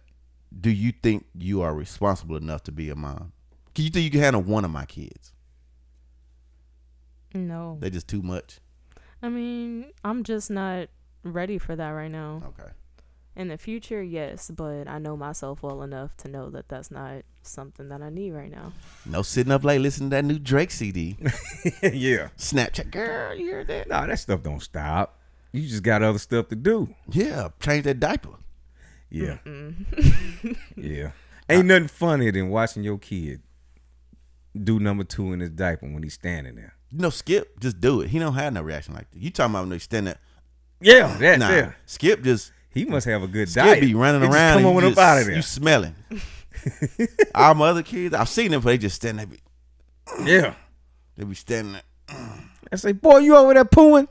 do you think you are responsible enough to be a mom? Can you think you can handle one of my kids? No. They just too much. I mean, I'm just not ready for that right now. Okay. In the future, yes, but I know myself well enough to know that that's not something that I need right now. No sitting up late listening to that new Drake CD. yeah. Snapchat, girl, you heard that? Nah, that stuff don't stop. You just got other stuff to do. Yeah, change that diaper. Yeah. yeah. Ain't nothing funnier than watching your kid do number two in his diaper when he's standing there. You know, Skip, just do it. He don't have no reaction like that. You talking about when they stand there? Yeah, that Nah, there. Skip just He must have a good Skip diet. be running It around. Come on you up out of there. You smelling. All my other kids, I've seen them, but they just stand there. Be, yeah. they be standing there. I say, boy, you over there pooing?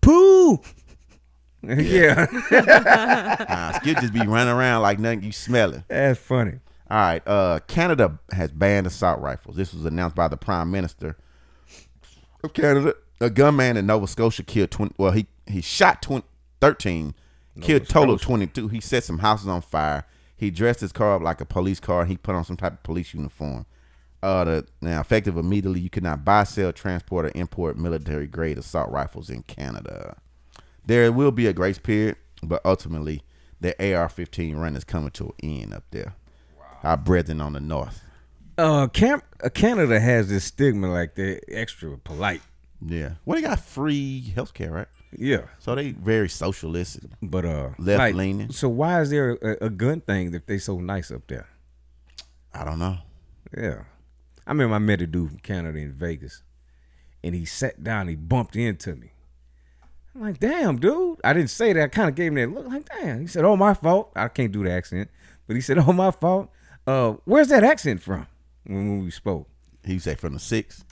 Poo. yeah. Nah, Skip just be running around like nothing. You smelling. That's funny. All right. Uh, Canada has banned assault rifles. This was announced by the Prime Minister of Canada. A gunman in Nova Scotia killed 20. Well, he he shot 20, 13, killed total of 22. He set some houses on fire. He dressed his car up like a police car. And he put on some type of police uniform. Uh, the, now effective immediately, you cannot buy, sell, transport, or import military grade assault rifles in Canada. There will be a grace period, but ultimately, the AR-15 run is coming to an end up there. Our brethren on the north. Uh, Cam- uh, Canada has this stigma like they're extra polite. Yeah. Well, they got free healthcare, right? Yeah. So they very socialist. But uh, Left like, leaning. So why is there a, a gun thing if they so nice up there? I don't know. Yeah. I remember I met a dude from Canada in Vegas, and he sat down. He bumped into me. I'm like, damn, dude. I didn't say that. I kind of gave him that look. Like, damn. He said, "Oh, my fault." I can't do the accent, but he said, "Oh, my fault." Uh, where's that accent from? When, we spoke. He say from the six.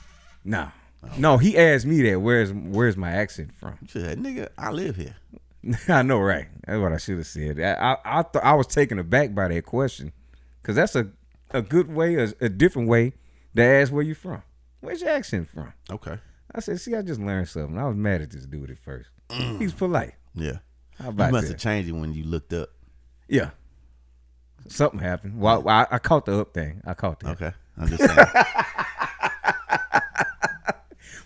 No, oh. no. He asked me that. Where's Where's my accent from? You said, nigga, I live here. I know, right? That's what I should have said. I I, I thought I was taken aback by that question, because that's a a good way, a, a different way to ask where you from. Where's your accent from? Okay. I said, see, I just learned something. I was mad at this dude at first. Mm. He's polite. Yeah. How about You must that? have changed it when you looked up. Yeah. Something happened. Well, I, I caught the up thing. I caught that. Okay. I'm just saying.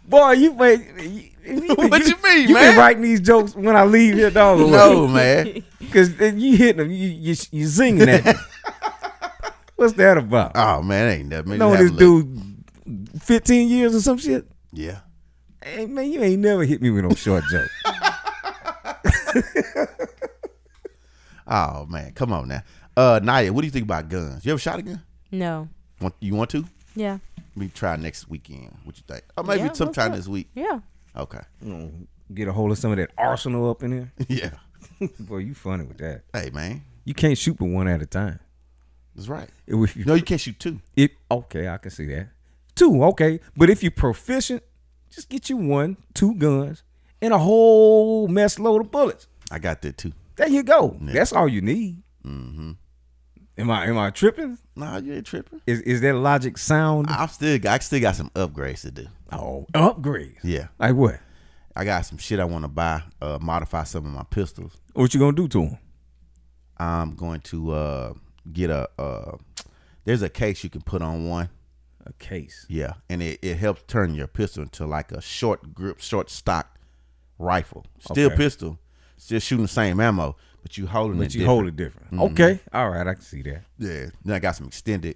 Boy, you wait. You, you, What you mean, You man? been writing these jokes when I leave here, dog. no, man. Because you hitting them. You, you, you zinging at me. What's that about? Oh man, ain't that many. know this a look. dude, fifteen years or some shit. Yeah. Hey man, you ain't never hit me with no short joke. Oh man, come on now. Uh, Niya, what do you think about guns? You ever shot a gun? No. Want, you want to? Yeah. We try next weekend. What you think? Or maybe Yeah, let's sometime this week. Yeah. Okay. Get a hold of some of that arsenal up in here. yeah. Boy, you funny with that. Hey man, You can't shoot with one at a time. that's right. If you, No, you can't shoot two. If okay, I can see that. Two, okay. But if you're proficient, just get you one, two guns, and a whole mess load of bullets. I got that too. There you go. That's all you need. Mm-hmm. Am I am I tripping? Nah, you ain't tripping. Is is that logic sound? I'm still, I still got some upgrades to do. oh, upgrades. Yeah, Like what? I got some shit I want to buy. Uh, modify some of my pistols. What you gonna do to them? I'm going to uh get a uh. There's a case you can put on one. A case. Yeah, and it, it helps turn your pistol into like a short grip, short stock rifle. Still Okay. pistol, still shooting the same ammo, but you holding But it. you different. hold it different. Okay. All right, I can see that. Yeah. Then I got some extended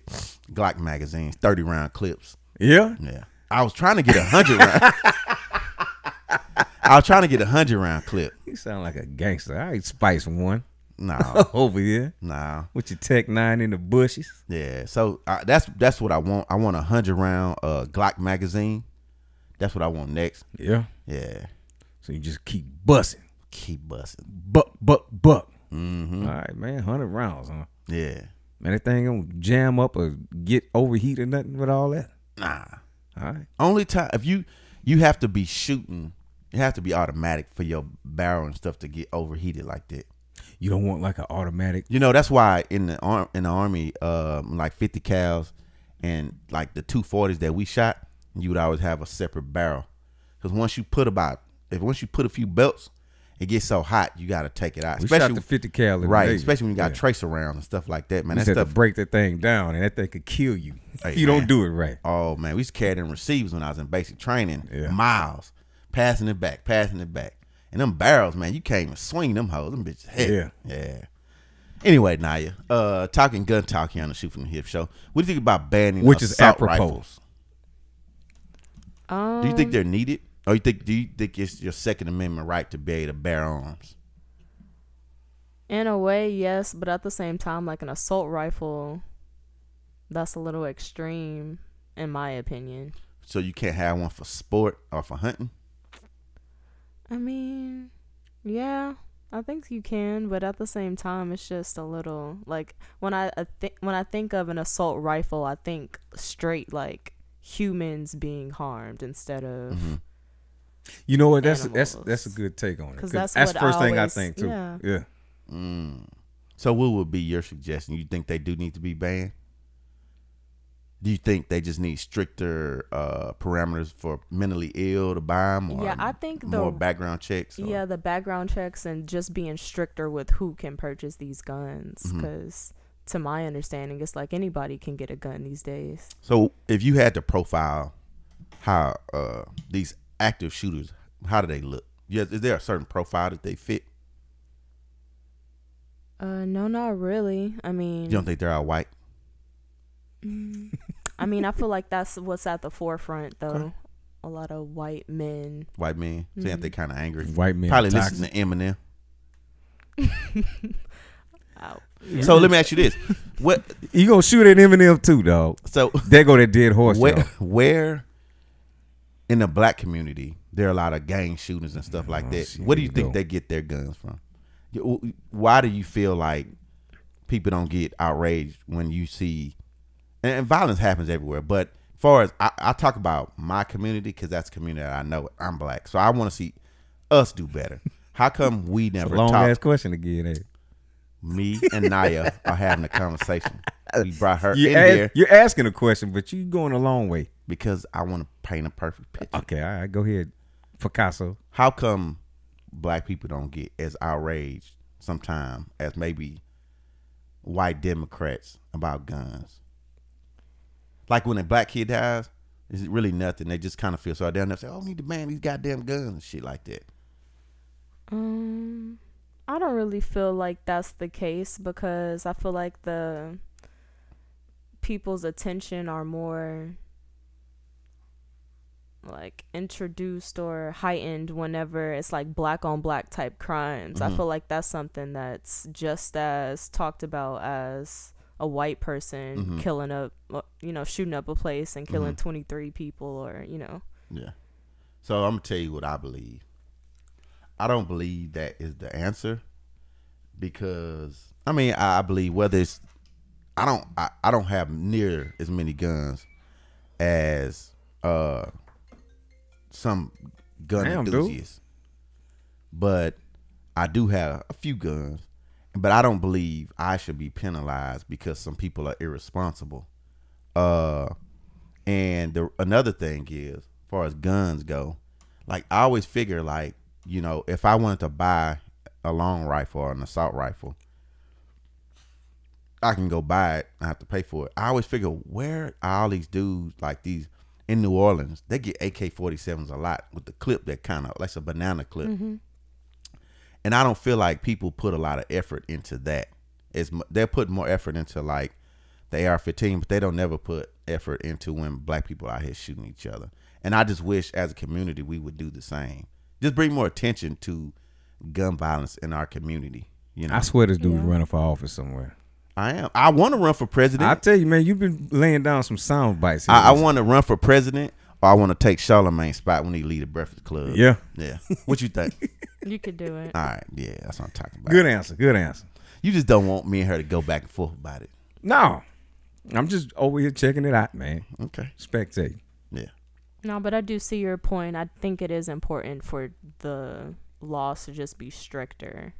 Glock magazines, thirty round clips. Yeah. Yeah. I was trying to get a hundred round. I was trying to get a hundred round clip. You sound like a gangster. I ain't Spice 1 Nah, over here nah. with your Tech Nine in the bushes. Yeah. So uh, that's that's what I want. I want a hundred round uh, Glock magazine. That's what I want next. Yeah. Yeah. So you just keep busting. Keep busting. Buck, buck, buck. Mm-hmm. All right, man. Hundred rounds, huh? Yeah. Man, that thing gonna jam up or get overheat or nothing with all that. Nah. All right. Only time if you you have to be shooting, it have to be automatic for your barrel and stuff to get overheated like that. You don't want like an automatic. You know that's why in the arm in the army, um, like fifty cals and like the two forties that we shot, you would always have a separate barrel because once you put about if once you put a few belts, it gets so hot you got to take it out. We shot the 50 cal right? Navy. Especially when you got Yeah. tracer rounds and stuff like that, man. You That stuff to break that thing down, and that thing could kill you Hey, if you man. don't do it right. Oh man, we used to carry them receivers when I was in basic training. Yeah. Miles, passing it back, passing it back, and them barrels, man, you can't even swing them hoes. Them bitches heavy. Yeah. yeah. Anyway, Niya, uh, talking gun talk here on the Shoot from the Hip show. What do you think about banning Which is assault apropos. rifles? Um, Do you think they're needed, or you think do you think it's your Second Amendment right to be able to bear arms? in a way, yes, but at the same time, like an assault rifle, that's a little extreme, in my opinion. So you can't have one for sport or for hunting. I mean, yeah, I think you can, but at the same time, it's just a little like when I, I think when I think of an assault rifle, I think straight like humans being harmed instead of Mm-hmm. You know what? That's that's Animals. that's a good take on it. 'Cause 'Cause that's that's the what I first thing I think too. yeah. yeah. So what would be your suggestion? You think they do need to be banned? Do you think they just need stricter uh, parameters for mentally ill to buy them? Or Yeah, I think the- more background checks. or- yeah the background checks and just being stricter with who can purchase these guns Mm-hmm. because to my understanding, it's like anybody can get a gun these days. So if you had to profile how uh, these active shooters, how do they look? Yeah, is there a certain profile that they fit? Uh, no, not really. I mean, You don't think they're all white? I mean, I feel like that's what's at the forefront, though. A lot of white men. White men? Saying Mm-hmm. they kind of angry. White men Probably toxic. listen to Eminem. Out. So let me ask you this: What? You gonna shoot at Eminem too, dog? So There go that dead horse. where, where in the black community there are a lot of gang shootings and stuff like that. see, Where do you think they get their guns from? Why do you feel like people don't get outraged when you see and, and violence happens everywhere? But as far as I, I talk about my community because that's community that I know. I'm black, so I want to see us do better. How come we never long talk? ass question again. Eh? Me and Niya are having a conversation. We brought her You in ask- here you're asking a question, but you're going a long way. Because I want to paint a perfect picture. Okay, all right, go ahead, Picasso. how come black people don't get as outraged sometimes as maybe white Democrats about guns? Like when a black kid dies, it's really nothing. They just kind of feel sorry. They'll say, "Oh, we need to ban these goddamn guns and shit like that." Um, I don't really feel like that's the case because I feel like the people's attention are more like introduced or heightened whenever it's like black on black type crimes. I Mhm. feel like that's something that's just as talked about as a white person Mhm. killing up, uh, you know, shooting up a place and killing Mhm. 23 people or, you know. Yeah. So I'm gonna tell you what I believe. I don't believe that is the answer because I mean I I believe whether it's I don't I, I don't have near as many guns as uh some gun Damn, dude. enthusiasts. But I do have a few guns. But I don't believe I should be penalized because some people are irresponsible. Uh and the another thing is, as far as guns go, like I always figure like, you know, if I wanted to buy a long rifle or an assault rifle, I can go buy it. I have to pay for it. I always figure where are all these dudes like these in New Orleans, they get AK forty sevens a lot with the clip that kind of like a banana clip. Mm-hmm. And I don't feel like people put a lot of effort into that. It's they're putting more effort into like the AR-15, but they don't never put effort into when black people out here shooting each other. And I just wish, as a community, we would do the same. Just bring more attention to gun violence in our community. You know, I swear this dude's Yeah. running for office somewhere. I am. I want to run for president. I tell you, man, you've been laying down some sound bites. here I, I want to run for president, or I want to take Charlemagne's spot when he lead the Breakfast Club. Yeah. yeah. What you think? You could do it. All right, yeah, that's what I'm talking about. Good answer. Good answer. You just don't want me and her to go back and forth about it. No, I'm just over here checking it out, man. Okay. Spectate. Yeah. No, but I do see your point. I think it is important for the laws to just be stricter.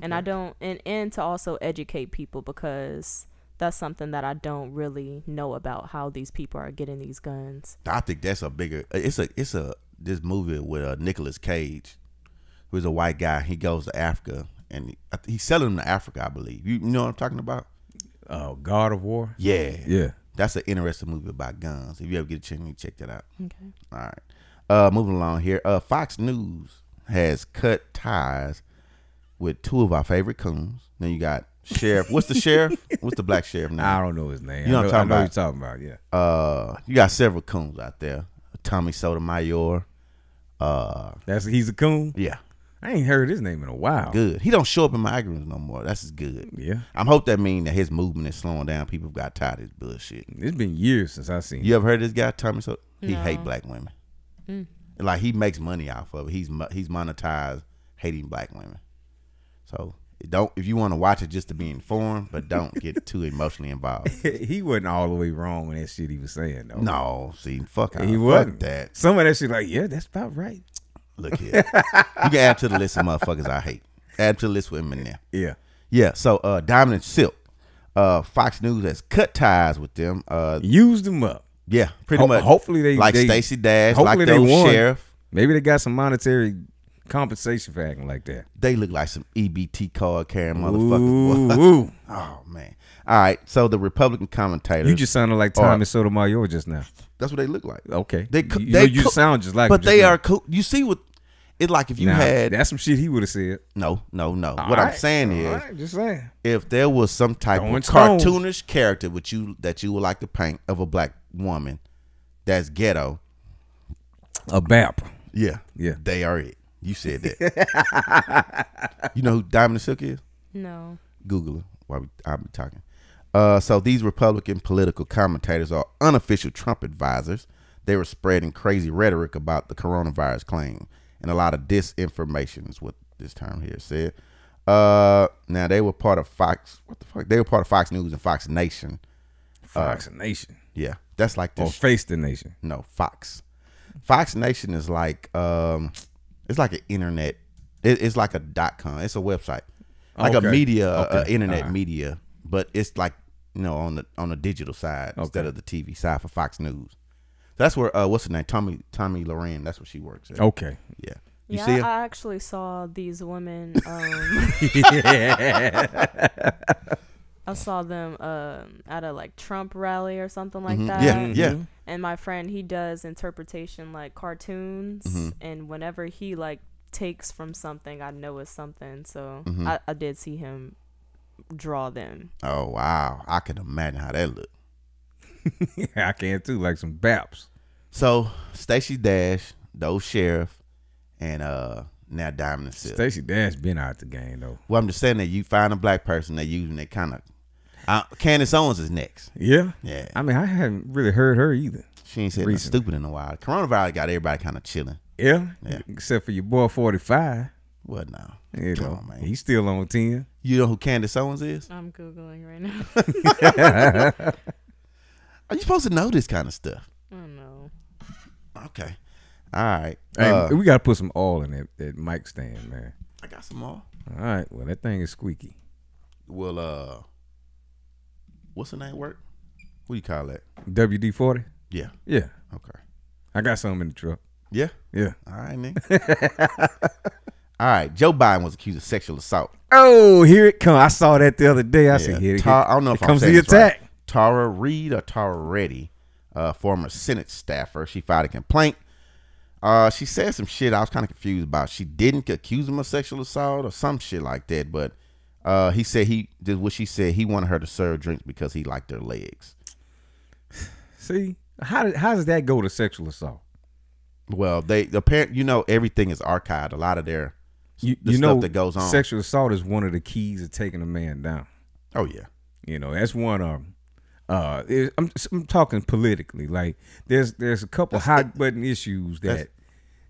And I don't and and to also educate people because that's something that I don't really know about how these people are getting these guns. I think that's a bigger. It's a it's a this movie with uh, Nicolas Cage, who's a white guy. He goes to Africa and he, he's selling them to Africa, I believe. You, you know what I'm talking about? Uh, God of War. Yeah, Yeah. That's an interesting movie about guns. If you ever get a chance, you check that out. Okay. All right. Uh, moving along here. Uh, Fox News has cut ties with two of our favorite coons. Then you got Sheriff. What's the sheriff? What's the black sheriff name? I don't know his name. You know I what I'm talking I know about? you're talking about. Yeah. Uh, you got several coons out there. Tommy Sotomayor. Uh, That's he's a coon. yeah, I ain't heard his name in a while. good. He don't show up in my algorithms no more. That's just good. Yeah. I'm hope that mean that his movement is slowing down. People got tired of his bullshit. It's been years since I seen. You ever heard this guy, Tommy? So he No. hate black women. Mm. Like he makes money off of it. He's he's monetized hating black women. So don't if you want to watch it just to be informed, but don't get too emotionally involved. he wasn't all the way wrong in that shit he was saying though. No, see, fuck, he fuck wasn't. that. Some of that shit, like, yeah, that's about right. Look here, you can add to the list of motherfuckers I hate. Add to the list with Eminem. Yeah. Yeah. So uh, Silk, uh, Fox News has cut ties with them. Uh, Used them up. yeah, pretty Ho- much. hopefully they- like Stacey Dash, hopefully like they sheriff. Maybe they got some monetary compensation for acting like that. They look like some EBT card carrying motherfuckers. Ooh. Oh man. All right. So the Republican commentators. You just sounded like Tommy Sotomayor just now. that's what they look like. Okay. They you, they you sound just like But just they now. are cool. You see what it's like if you Nah, had that's some shit he would have said. no, no, no. All what I'm saying all is right, just saying. if there was some type Throwing of cartoonish character which you that you would like to paint of a black woman that's ghetto, A BAP. yeah, Yeah. they are it. You said that. you know who Diamond and Silk is? No. Google it while we, I'll be talking. Uh, so these Republican political commentators are unofficial Trump advisors. They were spreading crazy rhetoric about the coronavirus claim and a lot of disinformation is what this term here said. Uh, now they were part of Fox. What the fuck? They were part of Fox News and Fox Nation. Fox Nation. Yeah, that's like Or. Face the Nation. no, Fox. Fox Nation is like um, it's like an internet. It, it's like a dot com. It's a website, like Okay. a media, uh, Okay. internet Alright. media, but it's like you know on the on the digital side instead of the TV side for Fox News. That's where uh, what's her name? Tomi Tomi Lahren. That's where she works. At. Okay. Yeah, you yeah, see I, actually saw these women. Um, I saw them um, at a like Trump rally or something like Mhm. that. Yeah, yeah. And my friend, he does interpretation like cartoons, Mhm. and whenever he like takes from something, I know it's something. So Mhm. I, I did see him draw them. Oh wow, I can imagine how that look. yeah, I can too, like some baps. So Stacey Dash, the old sheriff, and uh now Diamond and Silk. Stacey Dash been out the game though. Well, I'm just saying that you find a black person they using that kind of. Uh, Candace Owens is next. Yeah, Yeah. I mean, I haven't really heard her either. She ain't said nothing stupid in a while. Coronavirus got everybody kind of chilling. Yeah, Yeah. except for your boy Forty Five. What now? You Come know, on, man. he's still on ten. You know who Candace Owens is? I'm googling right now. Are you supposed to know this kind of stuff? I don't know. Okay. All right. Hey, Uh, we gotta put some oil in that, that mic stand, man. I got some oil. All right, well that thing is squeaky. Well, uh, what's the name work? What do you call that? WD forty. Yeah. Yeah, Okay. I got some in the truck. Yeah. Yeah. All right, nigga. All right. Joe Biden was accused of sexual assault. Oh, here it comes! I saw that the other day. I said, here it, Tar- I don't know here if I'm comes saying the this right. attack. Tara Reade or Tara Reddy, uh, former Senate staffer, she filed a complaint. Uh, she said some shit I was kind of confused about. She didn't accuse him of sexual assault or some shit like that, but uh, he said he did what she said. He wanted her to serve drinks because he liked her legs. See, how how does that go to sexual assault? Well, they the parent, you know, everything is archived. A lot of their You, the you stuff know that goes on. Sexual assault is one of the keys of taking a man down. oh yeah, You know, that's one of them. Uh, it- I'm, I'm talking politically. Like, there's there's a couple hot button issues that,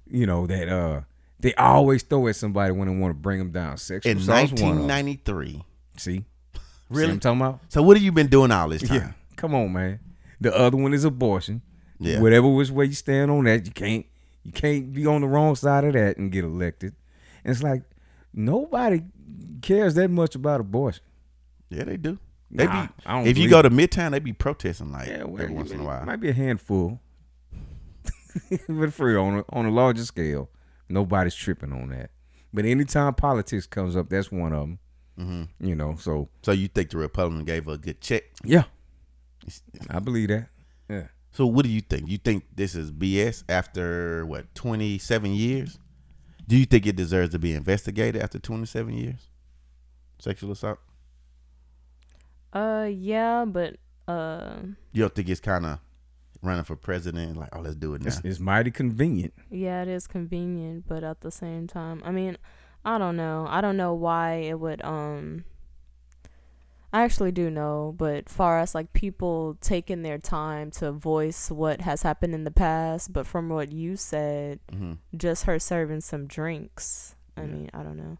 you know, that uh they always throw at somebody when they want to bring them down. Sexual in assault's one of 'em. 1993. See, See Really? what I'm talking about? So what have you been doing all this time? Yeah, come on, man. The other one is abortion. Yeah. Whatever which way you stand on that, you can't you can't be on the wrong side of that and get elected. And it's like nobody cares that much about abortion. Yeah, they do. They Nah, be, I don't if you go to Midtown, they be protesting like Yeah, well, every once in a while. Might be a handful. but for real, on a, on a larger scale, nobody's tripping on that. But anytime politics comes up, that's one of them. Mm-hmm. You know, so So you think the Republican gave her a good check? yeah, I believe that. Yeah. So what do you think? You think this is BS after what twenty seven years? Do you think it deserves to be investigated after twenty seven years? Sexual assault? Uh, yeah, but uh, You don't think it's kind of running for president? Like, oh, let's do it now. It's, it's mighty convenient. yeah, it is convenient, but at the same time, I mean, I don't know. I don't know why it would um I actually do know, but far as like people taking their time to voice what has happened in the past, but from what you said, Mhm. just her serving some drinks. I mean, I don't know.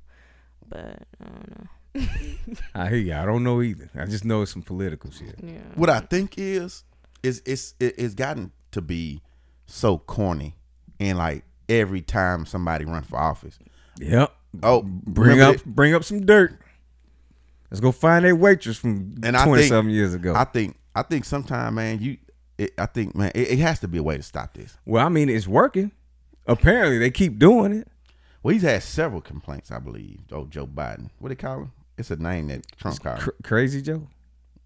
But I don't know. I hear you. I don't know either. I just know it's some political shit. Yeah. What I think is, is it's it's gotten to be so corny, and like every time somebody run for office, Yep. oh, Bring up it? bring up some dirt. Let's go find that waitress from And I twenty think- something years ago. I think I think sometime, man, you, it, I think, man, it, it has to be a way to stop this. well, I mean, it's working. Apparently, they keep doing it. Well, he's had several complaints, I believe. Oh, Joe Biden. What do they call him? It's a name that Trump called. Cr- crazy Joe,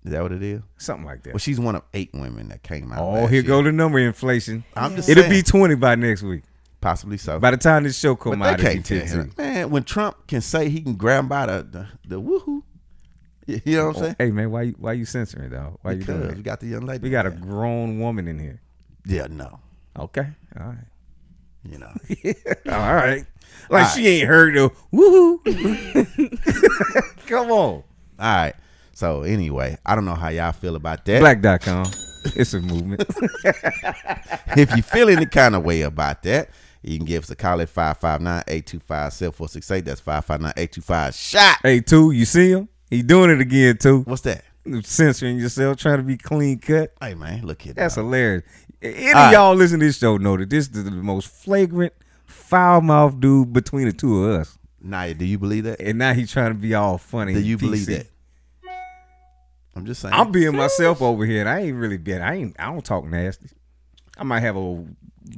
Is that what it is? something like that. Well, she's one of eight women that came out. oh, here year. go the number inflation. I'm just It'll saying, be twenty by next week. possibly so. By the time this show come but out, they can't tell him, man. When Trump can say he can grab by the the, the woohoo, you know what I'm oh, saying? Hey man, why you why you censoring though? Why you doing that? we got the young lady. We got a grown woman in here. yeah, no, Okay, all right, you know. all right. Like All she ain't heard the woohoo. Come on, All right. So anyway, I don't know how y'all feel about that. black.com. It's a movement. if you feel any kind of way about that, you can give us a call at 559-825-7468. That's 559-825 shot. hey, two, you see him? He doing it again, too. What's that? Censoring yourself, trying to be clean cut. Hey man, look here. That's dog. hilarious. Any All of y'all listen to this show know that this is the most flagrant, foul mouthed dude between the two of us. Niya, do you believe that? And now he's trying to be all funny. Do and you believe that? I'm just saying. I'm being myself over here, and I ain't really been. I ain't. I don't talk nasty. I might have a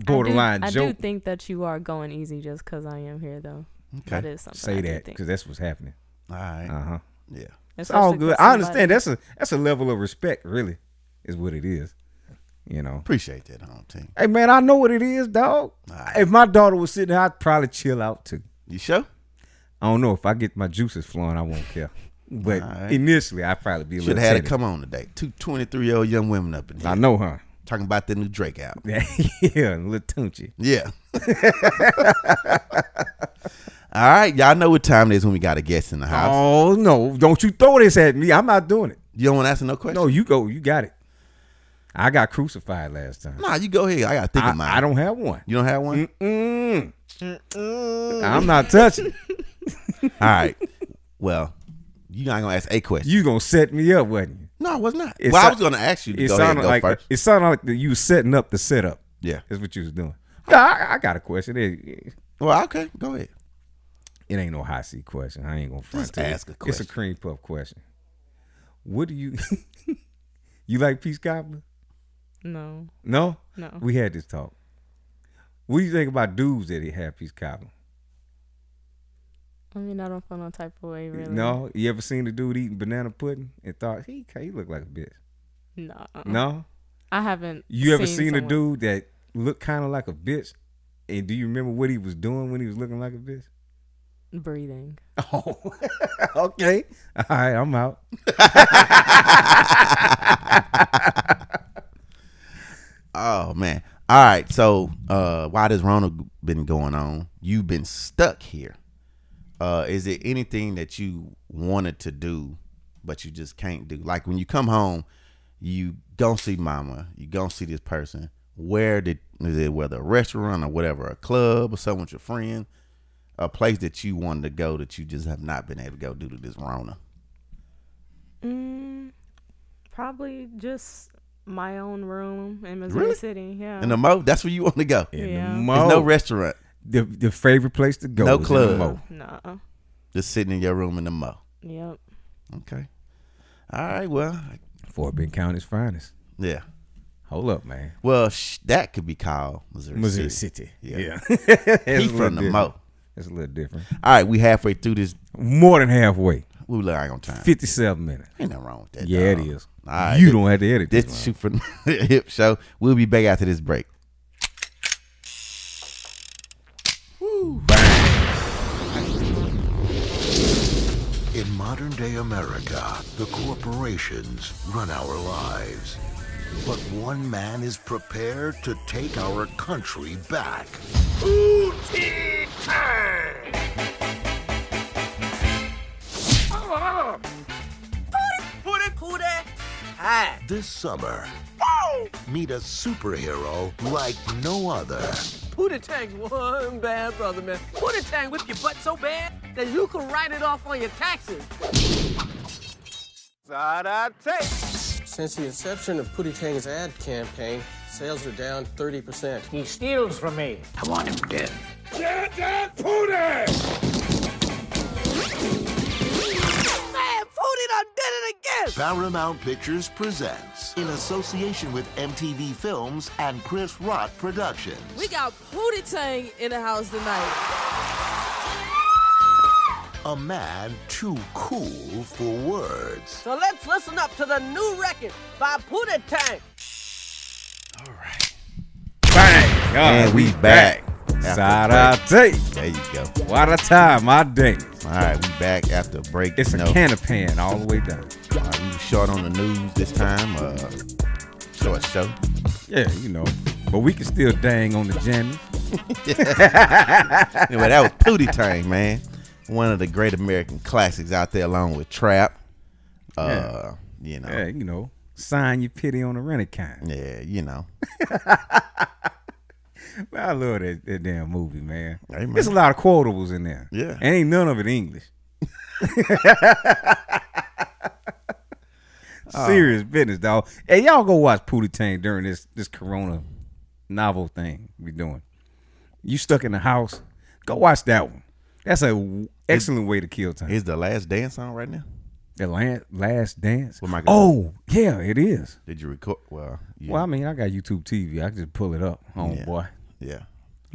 borderline I do, joke. I do think that you are going easy just because I am here, though. Okay. That is something. Say I that think. because that's what's happening. All right. Uh huh. yeah. It's all good. I understand. That's a that's a level of respect. Really, is what it is. You know. Appreciate that, home team. Hey man, I know what it is, dog. Alright. If my daughter was sitting here, I'd probably chill out too. You sure? I don't know if I get my juices flowing, I won't care. But right. initially, I'd probably be a Should little have had it come on today. Two 23 year old young women up in here. I know, her. Talking about the new Drake album. yeah, a little tunchy. Yeah. All right, y'all know what time it is when we got a guest in the house. Oh no! Don't you throw this at me. I'm not doing it. You don't want to answer no question? No, you go. You got it. I got crucified last time. Nah, you go ahead. I got to think I, of mine. I don't have one. You don't have one? Mm. I'm not touching. All right. Well, you're not going to ask a question. You gonna set me up, wasn't you? no, I was not. It well, I was going to ask you to It go sounded go like first. it sounded like you was setting up the setup. Yeah. That's what you was doing. I, I got a question. It, Well, okay. Go ahead. it ain't no high seat question. I ain't gonna front Just to you. ask a It's a cream puff question. What do you you like peace cobbler? No. No, No. We had this talk. What do you think about dudes that he have peace cobbler? I mean, I don't feel no type of way, really. No, you ever seen a dude eating banana pudding and thought he he look like a bitch? No. No, I haven't. you ever seen a dude that looked kind of like a bitch? And do you remember what he was doing when he was looking like a bitch? breathing? Oh, okay. All right, I'm out. Oh, man. All right. So, uh, why does Rona been going on? You've been stuck here. Uh, is it anything that you wanted to do, but you just can't do? Like when you come home, you don't see mama, you don't see this person. Where did is it whether a restaurant or whatever, a club or something with your friend, a place that you wanted to go that you just have not been able to go due to this Rona? Mm, probably just my own room in Missouri Really? City. Yeah. In the mo, that's where you want to go. In Yeah. the There's mo, There's no restaurant. the the favorite place to go. No is in the club. mo. no. Just sitting in your room in the mo. Yep. Okay. All right. Well, Fort Bend County's finest. yeah. Hold up, man. Well, sh- that could be called Missouri, Missouri City. City. Yeah. Yeah. It's a He from the different. mo. It's a little different. All right, we halfway through this. More than halfway. We look like on time. 57 minutes. Ain't nothing wrong with that. Yeah, dog. it is. All right, you this- don't have to edit This this. is shoot for the hip show. We'll be back after this break. In modern day America, the corporations run our lives. But one man is prepared to take our country back. Put it, put it. Hi. This summer, meet a superhero like no other. Pootie Tang's one bad brother, man. Pootie Tang whip your butt so bad that you can write it off on your taxes. Since the inception of Pootie Tang's ad campaign, sales are down 30%. He steals from me. I want him dead. Man, Pootie done did it again. Paramount Pictures presents, in association with MTV Films and Chris Rock Productions. We got Pootie Tang in the house tonight. A man too cool for words. So let's listen up to the new record by Pootie Tang. Bang! And we back. Side Break. There you go. What a time, my day. All right, we back after a break. It's You a can of pan all the way down. uh, we were short on the news this time. Uh, short show. Yeah, you know. But we can still dang on the jammies. Anyway, that was Pootie Tang, man. One of the great American classics out there, along with Trap. Uh, you know, Yeah, you know. Sign your pity on the rented kind. yeah, you know. I love that, that damn movie, man. Hey, man. There's a lot of quotables in there. Yeah. And ain't none of it English. Serious business, dog. Hey, y'all go watch Pootie Tang during this this Corona novel thing we doing. You stuck in the house? Go watch that one. That's a w- excellent way to kill time. Is the last dance on right now? The last, last dance. Oh, yeah, it is. Did you record? Well, you, Well, I mean, I got YouTube TV. I can just pull it up, Oh Yeah. Boy. yeah.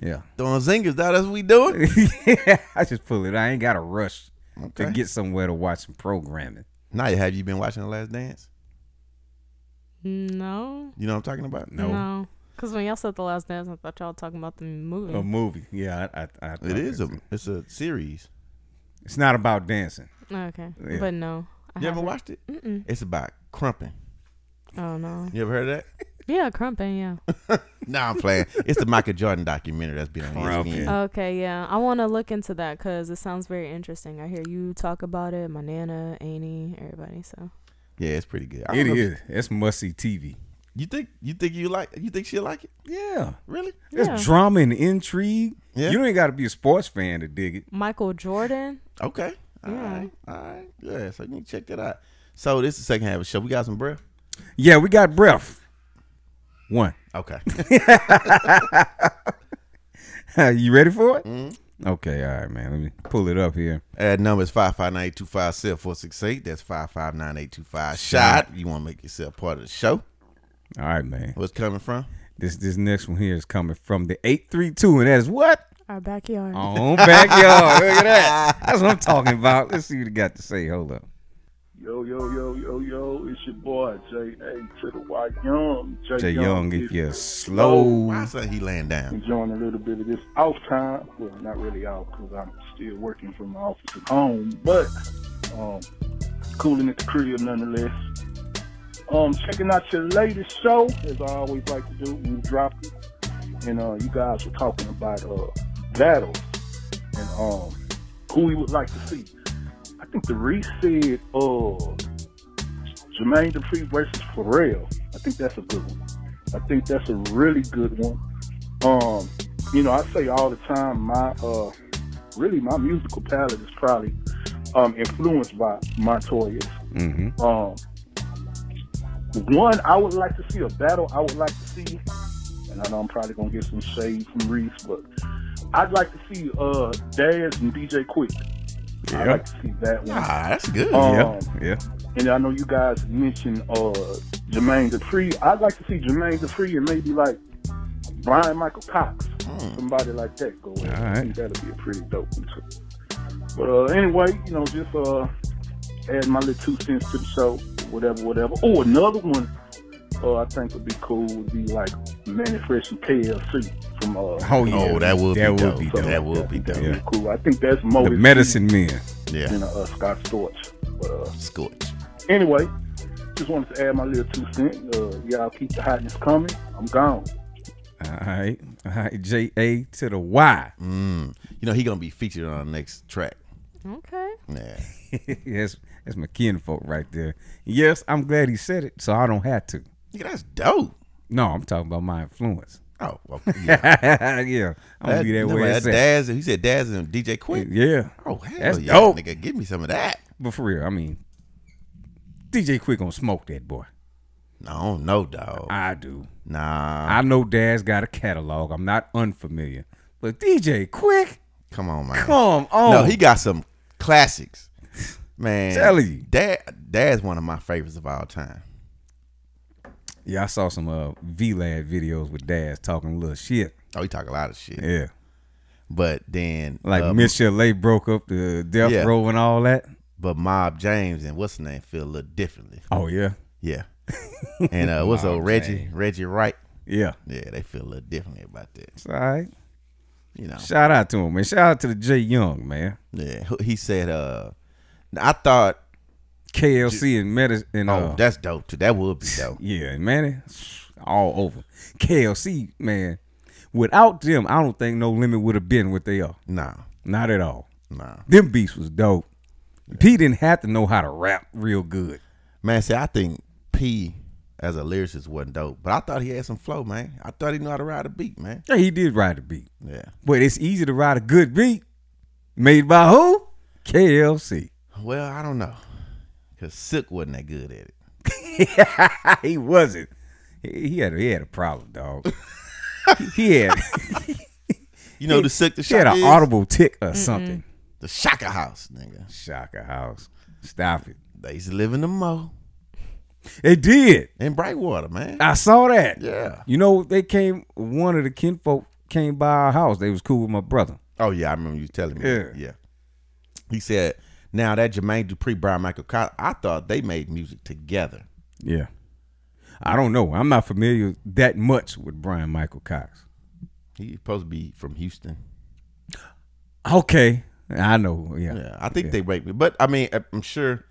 Yeah. Throwing zingers, dog. That's what we doing. yeah, I just pull it. I ain't got a rush Okay. to get somewhere to watch some programming. Niya, have you been watching the last dance? No. You know what I'm talking about? No. Because when y'all said the last dance, I thought y'all were talking about the movie. A movie. Yeah, I, I, I It is a it's a series. It's not about dancing. Okay, Yeah. but no. I You ever haven't. watched it? Mm-mm. It's about crumping. Oh no. You ever heard of that? Yeah, crumping. Yeah. nah, I'm playing. It's the Michael Jordan documentary that's been on ESPN. Okay, yeah. I want to look into that because it sounds very interesting. I hear you talk about it, my nana, Annie, everybody. So Yeah, it's pretty good. I It don't know- is. It's must see TV. You think you think you like you think she'll like it? Yeah. Really? There's Yeah. drama and intrigue. Yeah. You ain't got to be a sports fan to dig it. Michael Jordan. Okay. All Yeah. right. All right. Yeah. So you need to check that out. So this is the second half of the show. We got some breath. Yeah, we got breath. One. Okay. you ready for it? Mm-hmm. Okay, all right, man. Let me pull it up here. Ad number is 559-825-7468. That's 559-825 shot. You want to make yourself part of the show. All right, man. What's coming from? This this next one here is coming from the 832, and that is what? Our backyard. On backyard. Look at that. That's what I'm talking about. Let's see what he got to say. Hold up. Yo, yo, yo, yo, yo, it's your boy, J.A. to the Y Young. Jay Young, if you're slow. Why say he laying down? Enjoying a little bit of this off time. Well, not really off because I'm still working from my office at home, but um, cooling at the crib nonetheless. Um, checking out your latest show, as I always like to do. We dropped it, and uh, you guys were talking about uh, battles and um, who we would like to see. I think D Reese said uh, Jermaine Dupri versus Pharrell. I think that's a good one. I think that's a really good one. Um, you know, I say all the time, my uh, really my musical palette is probably um, influenced by Montoya's. Mm-hmm. Um, one, I would like to see a battle. I would like to see, and I know I'm probably gonna get some shade from Reese, but I'd like to see uh Daz and DJ Quik. I'd like to see that one. Ah, that's good. Um, yeah, yeah. And I know you guys mentioned uh Jermaine Dupri. I'd like to see Jermaine Dupri and maybe like Bryan-Michael Cox, somebody like that go. in. I right. think that'd be a pretty dope one too. But uh, anyway, you know, just uh, add my little two cents to the show, whatever, whatever. Oh, another one uh, I think would be cool would be like Mannie Fresh and KLC from uh. Oh, yeah. Oh, that would That be would dope. be something dope. That would be That'd dope. Yeah. cool. I think that's more The medicine men. Yeah. than uh, Scott Storch. But uh, Scorch. Anyway, just wanted to add my little two cents. Uh, y'all keep the hotness coming. I'm gone. All right. All right. J A to the Y. Mm. You know he gonna be featured on the next track. Okay. Yeah. yes, that's my kinfolk right there. Yes, I'm glad he said it, so I don't have to. Nigga, that's dope. No, I'm talking about my influence. Oh, well, yeah. yeah, I'm gonna be that way. That. Daz, he said Daz and DJ Quik. Yeah. Oh hell That's yeah, dope. nigga, give me some of that. But for real, I mean, DJ Quik gonna smoke that boy. I don't know, dog. I do. Nah, I know Daz got a catalog. I'm not unfamiliar. But DJ Quik, come on, man. come on. No, he got some classics, man. Tell you. Dad, Dad's one of my favorites of all time. Yeah, I saw some uh, VLAD videos with Daz talking a little shit. Oh, he talk a lot of shit. Yeah. But then, Like uh, Miss Chalet broke up the death Yeah. row and all that. but Mob James and what's his name feel a little differently. Oh yeah. Yeah. And uh, what's old Reggie? James. Reggie Wright. Yeah. Yeah, they feel a little differently about that. It's all right. You know. Shout out to him, man. Shout out to the J Young, man. Yeah. He said, uh, I thought, KLC and Meta and oh, uh, that's dope too. That would be dope. yeah, man, it's all over. KLC, man. Without them, I don't think No Limit would have been what they are. Nah, Not at all. nah. Them beats was dope. P didn't have to know how to rap real good. Man, see, I think P as a lyricist wasn't dope, but I thought he had some flow, man. I thought he knew how to ride a beat, man. Yeah, he did ride a beat. Yeah. But it's easy to ride a good beat. Made by who? KLC. Well, I don't know, cause Silkk wasn't that good at it. he wasn't. He he had a, he had a problem, dog. he, he had You know the Silkk the he had an is? audible tick or something. The Shaka House, nigga. Shaka House. Stop it. They used to live in the Mo They did. in Brightwater, man. I saw that. Yeah. You know, they came. One of the kinfolk came by our house. They was cool with my brother. Oh yeah, I remember you telling me. Yeah. that. Yeah. He said, "Now that Jermaine Dupri, Bryan-Michael Cox, I thought they made music together." Yeah. I don't know. I'm not familiar that much with Bryan-Michael Cox. He's supposed to be from Houston. Okay. I know. Yeah. Yeah, I think Yeah. they raped me, but I mean, I'm sure,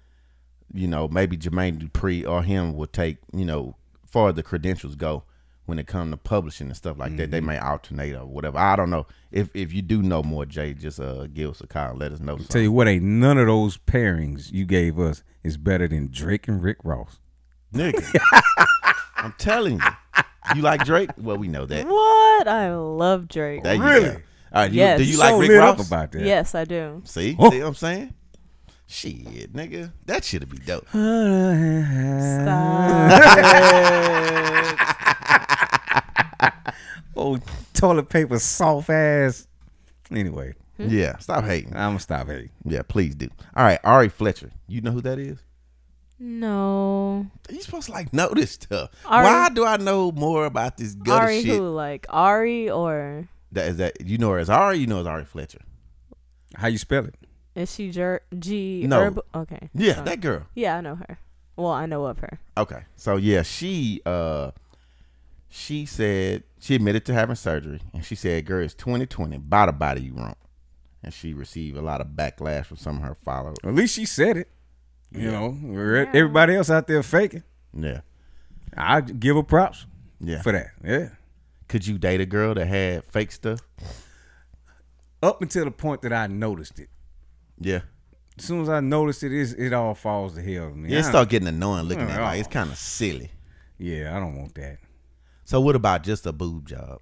you know, maybe Jermaine Dupri or him will take, you know, far the credentials go when it comes to publishing and stuff like that. They Mm-hmm. may alternate or whatever. I don't know. If if you do know more, Jay, just uh give us a call. and Let us know. Tell you what, ain't none of those pairings you gave us is better than Drake and Rick Ross. nigga. I'm telling you, you like Drake? Well, we know that. What? I love Drake. There Really? go. All right, you, Yes. do you You like so Rick Ross? about that. Yes, I do. See, Oh. see what I'm saying? Shit, nigga, that should be dope. oh, toilet paper soft ass. Anyway, Yeah, stop hating. I'm gonna stop hating. Yeah, please do. All right, Ari Fletcher. You know who that is? No. You supposed to like know this stuff. Ari- Why do I know more about this gutter Ari shit? who? Like Ari or That is that you know her as Ari. You know as Ari Fletcher. How you spell it? is she Jer- G? No. Herb- okay. Yeah, So- that girl. Yeah, I know her. Well, I know of her. Okay, so yeah, she uh, she said she admitted to having surgery, and she said, "Girl, it's 2020. Buy the body you want." And she received a lot of backlash from some of her followers. At least she said it. You know, everybody else out there faking. Yeah, I give her props. Yeah. for that. Yeah. Could you date a girl that had fake stuff? Up until the point that I noticed it. Yeah. As soon as I noticed it, it all falls to hell. to me. Yeah, it start getting annoying looking at it. Like it's kind of silly. Yeah, I don't want that. So what about just a boob job?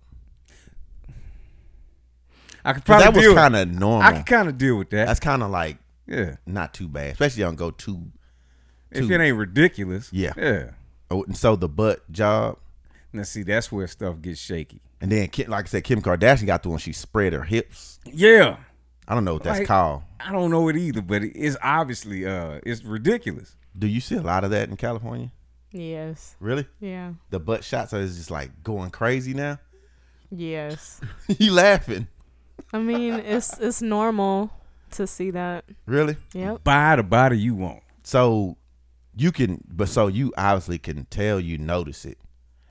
I could probably that was kind of normal. I could kind of deal with that. That's kind of like yeah, not too bad, especially on go too. if it ain't ridiculous. yeah, yeah. Oh, and so the butt job, Now see, that's where stuff gets shaky. and then like I said, Kim Kardashian got the one she spread her hips. Yeah, I don't know what that's Like, called. I don't know it either, but it's obviously uh, it's ridiculous. Do you see a lot of that in California? Yes. Really? Yeah. The butt shots are just like going crazy now. Yes. you laughing? I mean, it's it's normal to see that. Really? Yep. Buy the body you want. So you can, but so you obviously can tell you notice it.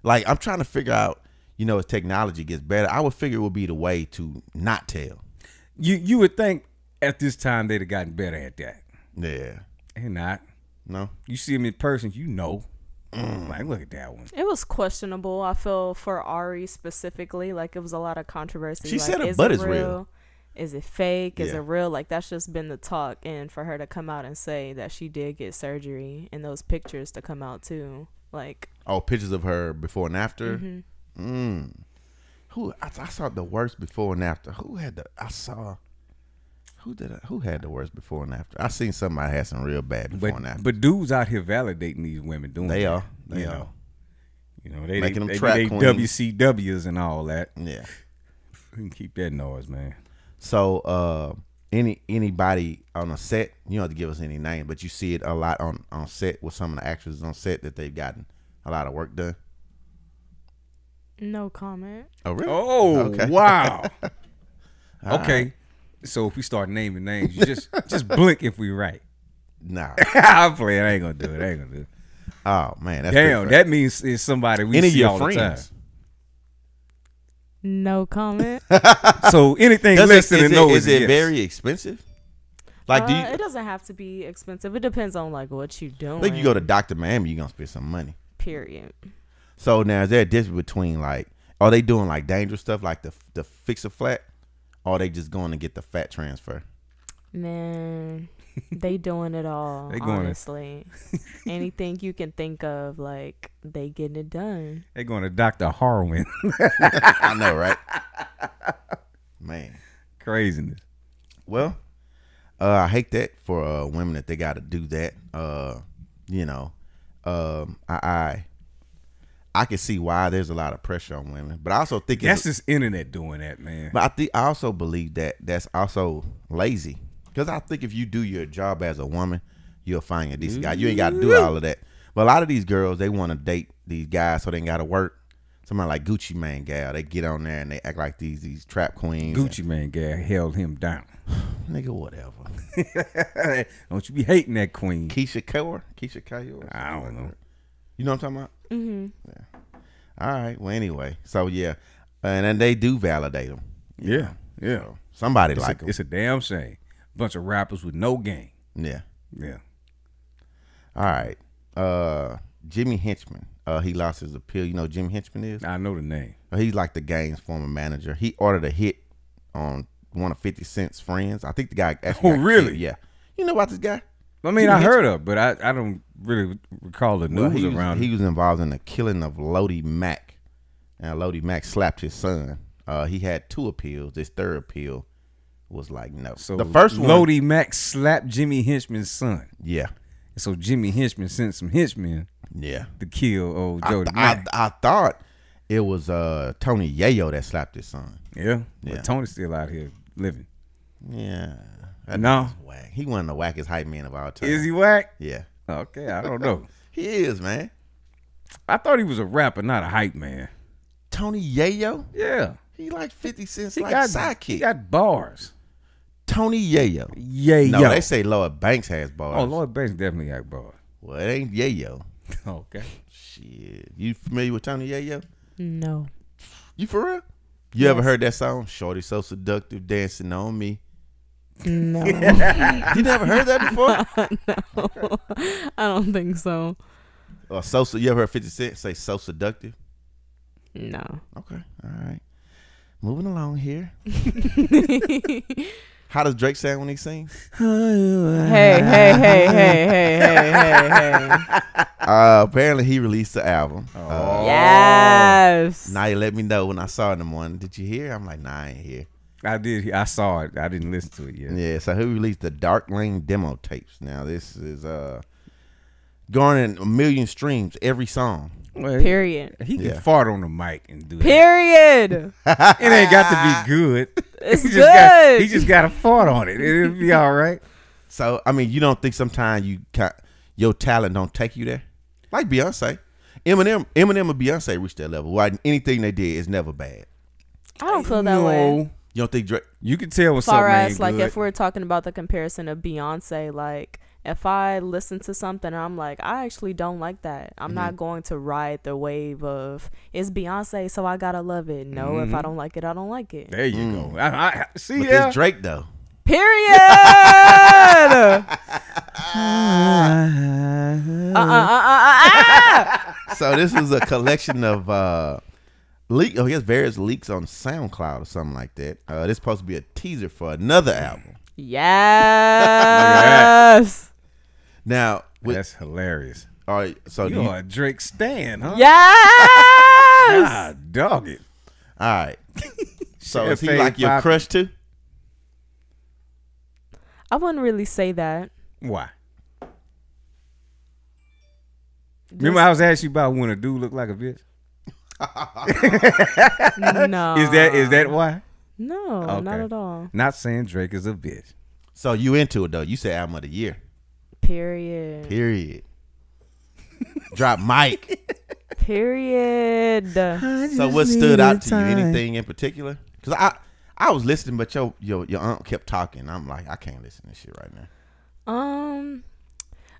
Like I'm trying to figure out, you know, as technology gets better, I would figure it would be the way to not tell. You you would think at this time they'd have gotten better at that. Yeah. Ain't not. No. You see them in person, you know. Mm. Like, look at that one. It was questionable. I feel for Ari specifically, like it was a lot of controversy. She like, said her is butt it is real. Is it fake? Is Yeah. it real? Like that's just been the talk, and for her to come out and say that she did get surgery, and those pictures to come out too, like Oh, pictures of her before and after. Mhm. Mm. Who I, I saw the worst before and after. Who had the? I saw. Who did? I, who had the worst before and after? I seen somebody had some real bad before But and after. but dudes out here validating these women doing They that, are. They you are. know. You know, they Making they, them they, they. WCWs and all that. Yeah. You can keep that noise, man. So uh any anybody on a set, you don't have to give us any name, but you see it a lot on on set with some of the actors on set that they've gotten a lot of work done. no comment. Oh really? Oh Okay. wow. Okay. right. So if we start naming names, you just just blink if we right. Nah. I'm playing. I ain't gonna do it. I ain't gonna do it. Oh man, that's Damn, that means it's somebody we Any of see your all the friends? time. No comment. So anything Does less it, than is a no is is it yes. very expensive? Like do Uh, you it doesn't have to be expensive. It depends on like what you doing. think you go to Doctor Miami, you're gonna spend some money. period. So now is there a difference between like are they doing like dangerous stuff like the the fix a flat, or are they just going to get the fat transfer? Man, they doing it all. They going to- honestly, anything you can think of, like they getting it done. They're going to Dr. Harwin. I know, right? Man. Craziness. Well, uh, I hate that for uh, women that they got to do that. Uh, you know, um, I, I I can see why there's a lot of pressure on women, but I also think That's it's, this internet doing that, man. but I think I also believe that that's also lazy because I think if you do your job as a woman, you'll find a decent guy. You ain't got to do all of that. But a lot of these girls, they want to date these guys so they ain't got to work. Somebody like Gucci Mane gal, they get on there and they act like these these trap queens. Gucci Mane gal held him down. nigga, whatever. Don't you be hating that queen. Keyshia Ka'oir, Keyshia Ka'oir. I don't know. You know what I'm talking about? Mm-hmm. All right. Well, anyway, so yeah, and then they do validate them. Yeah, yeah. somebody It's like a, them. it's a damn shame. bunch of rappers with no game. Yeah. Yeah. All right. Uh, Jimmy Henchman. Uh, he lost his appeal. You know who Jimmy Henchman is? I know the name. He's like the game's former manager. He ordered a hit on one of Fifty Cent's friends. I think the guy. Actually Oh, really? killed. Yeah. You know about this guy? I mean, Jimmy I heard of, but I, I don't really recall the Well, news he was, around. He was involved in the killing of Lodi Mack, and Lodi Mack slapped his son. Uh, he had two appeals. This third appeal was like no. So the first one, Lodi Max slapped Jimmy Henchman's son. Yeah. And so Jimmy Henchman sent some henchmen. Yeah. To kill old I, Jody th- Mack. I, I thought it was uh, Tony Yayo that slapped his son. yeah. Yeah. But Tony's still out here living. Yeah. That No. whack. He one of the wackest hype men of all time. Is he whack? Yeah. Okay, I don't know. he is, man. I thought he was a rapper, not a hype man. Tony Yayo? Yeah. He like 50 Cent's He like got sidekick. He got bars. Tony Yayo. Yayo. No, they say Lloyd Banks has bars. Oh, Lloyd Banks definitely got bars. Well, it ain't Yayo. okay. Shit. You familiar with Tony Yayo? No. You for real? You ever heard that song? Shorty so seductive, dancing on me. No. you never heard that before? no. I don't think so. Or so you ever heard 50 Cent say so seductive? No. Okay. All right. Moving along here. How does Drake sound when he sings? Hey, hey, hey, hey, hey, hey, hey, hey. Uh, apparently he released the album. Oh. Yes. Now you let me know when I saw it in the morning. Did you hear? I'm like, nah, I ain't hear. I did. I saw it. I didn't listen to it yet. Yeah, so he released the Dark Lane demo tapes. Now this is uh garnering a million streams every song. Well, Period. He can Yeah. fart on the mic and do that. Period. It ain't got to be good. It's he just Got, good. he just got to fart on it. It'll be all right. So I mean, you don't think sometimes you ca- your talent don't take you there? Like Beyonce, Eminem, Eminem and Beyonce reached that level. Why anything they did is never bad. I don't feel that way. No. You don't think Drake? You can tell when far something as ain't like good. if we're talking about the comparison of Beyonce, like if I listen to something and I'm like, I actually don't like that. I'm Mm-hmm. not going to ride the wave of it's Beyonce, so I gotta love it. No, if I Mhm. don't like it, I don't like it. there you go. I, I, see, But yeah. this Drake though. Period. uh, uh, uh, uh, uh, so this is a collection of uh leak. Oh, he has various leaks on SoundCloud or something like that. Uh, this is supposed to be a teaser for another album. Yes. Now, with, That's hilarious. all right. So do you you, are Drake stan, huh? Yes. God, dog it. all right. So is he F.A. like your Poppy. crush too? I wouldn't really say that. Why? Remember, I was asking you about when a dude looked like a bitch. No. Is that is that why? No, not at all. Not saying Drake is a bitch. So you into it though? You said album of the year. Period. Period. Drop Mike. Period. So what stood out to you? Anything in particular? Because I I was listening, but your your your aunt kept talking. I'm like, I can't listen to this shit right now. Um,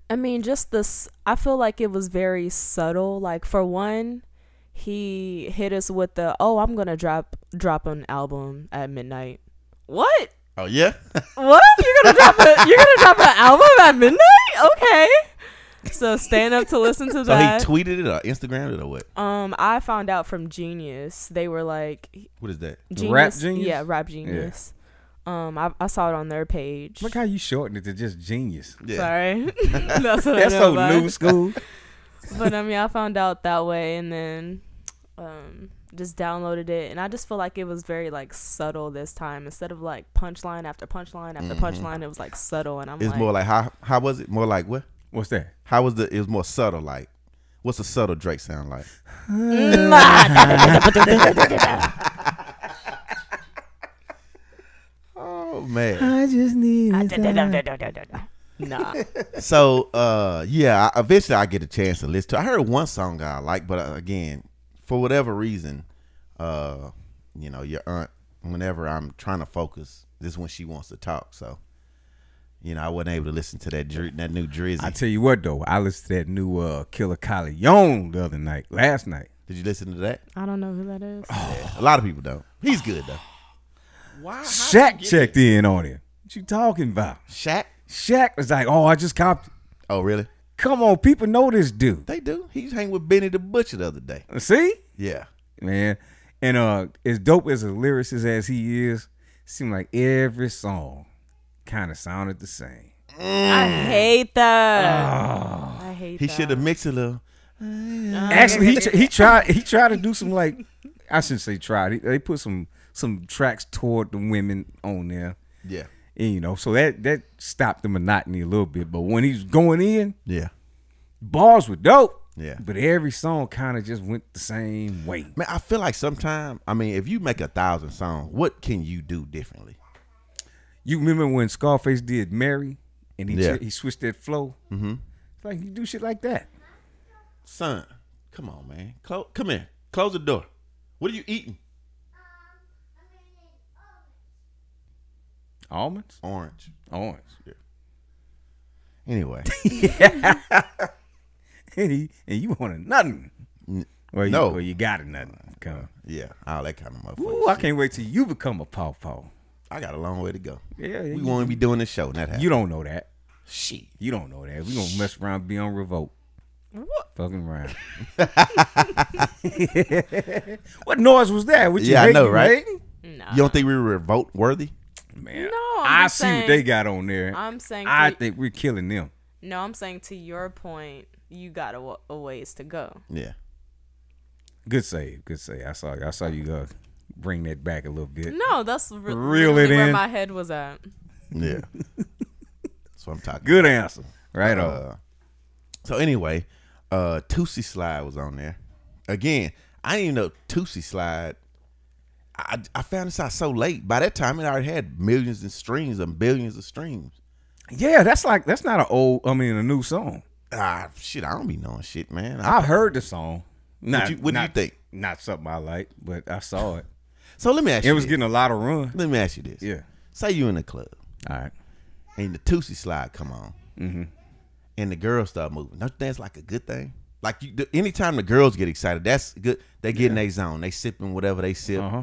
I mean, just this. I feel like it was very subtle. Like for one, he hit us with the, "Oh, I'm gonna drop drop an album at midnight." What? Oh yeah. What? You're gonna drop a You're gonna drop an album at midnight? Okay. So stand up to listen to so he tweeted it or Instagrammed it or what? um, I found out from Genius. They were like, What is that? Genius, Rap Genius? Yeah, Rap Genius. Um, I, I saw it on their page. Look how you shortened it to just genius. Yeah. Sorry, that's what I That's know so about. new school. But I mean, I found out that way, and then um, just downloaded it, and I just feel like it was very like subtle this time. Instead of like punchline after punchline after punchline, it was like subtle, and I'm Mm-hmm. It's like, more like how how was it? More like what? What's that? How was the? It was more subtle. Like, what's a subtle Drake sound like? Oh man. I just need nah. So uh yeah, I, eventually I get a chance to listen to. I heard one song I like, but uh, again, for whatever reason, uh, you know, your aunt. Whenever I'm trying to focus, this is when she wants to talk. So, you know, I wasn't able to listen to that dri- that new Drizzy. I tell you what though, I listened to that new uh, Killa Kyleon the other night, last night. Did you listen to that? I don't know who that is. Yeah, a lot of people don't. He's good though. Why? Shaq checked in on him. What you talking about? Shaq? Shaq was like, oh, I just copped. it." Oh, really? Come on, people know this dude. They do. He was hanging with Benny the Butcher the other day. See? Yeah. man. And uh, as dope as a lyricist as he is, seemed like every song kind of sounded the same. I mm. hate that. Ah. I hate that. He should have mixed a little. Uh, Actually, he tr- he tried he tried to do some like I shouldn't say tried. He, they put some some tracks toward the women on there. Yeah. And, you know, so that that stopped the monotony a little bit. But when he's going in, Yeah. bars were dope. Yeah. But every song kind of just went the same way. Man, I feel like sometimes, I mean, if you make a thousand songs, what can you do differently? You remember when Scarface did Mary and he Yeah. he switched that flow? Mm-hmm. Like you do shit like that. Son, come on, man. Close, come in. Close the door. What are you eating? Almonds? Orange. Orange. Yeah. Anyway. and, he, and you wanted nothing. Well, you, no. well, you got it nothing. Come. Yeah, all that kind of motherfucker. Ooh, I can't wait till you become a pawpaw. I got a long way to go. Yeah, we you- won't be doing this show. and That happens. You don't know that. Shit. You don't know that. We gonna mess around, and be on revolt. What? Fucking around. what noise was that? What you yeah, I hating, know, right? hating? Nah. You don't think we were revolt worthy? Man, No, I I'm see what they got on there. I'm saying I for- think we're killing them. No, I'm saying to your point, you got a, a ways to go. Yeah. Good save, good save. I saw, I saw you uh, bring that back a little bit. No, that's re- Reel literally it where in. my head was at. Yeah. That's what I'm talking Good about. answer. Right on. Uh, so anyway, uh Toosie Slide was on there. Again, I didn't even know Toosie Slide. I, I found this out so late. By that time, it already had millions of streams and billions of streams. Yeah, that's like that's not an old. I mean, a new song. Ah, shit, I don't be knowing shit, man. I heard the song. Not, you- what do you think? Not something I like, but I saw it. So let me ask It you. It was this. getting a lot of run. Let me ask you this. Yeah. Say you in the club. All right. And the Toosie Slide come on. Mm-hmm. And the girls start moving. Don't you think it's like a good thing? Like you, anytime the girls get excited, that's good. They get in their zone. They sipping whatever they sip. Uh-huh.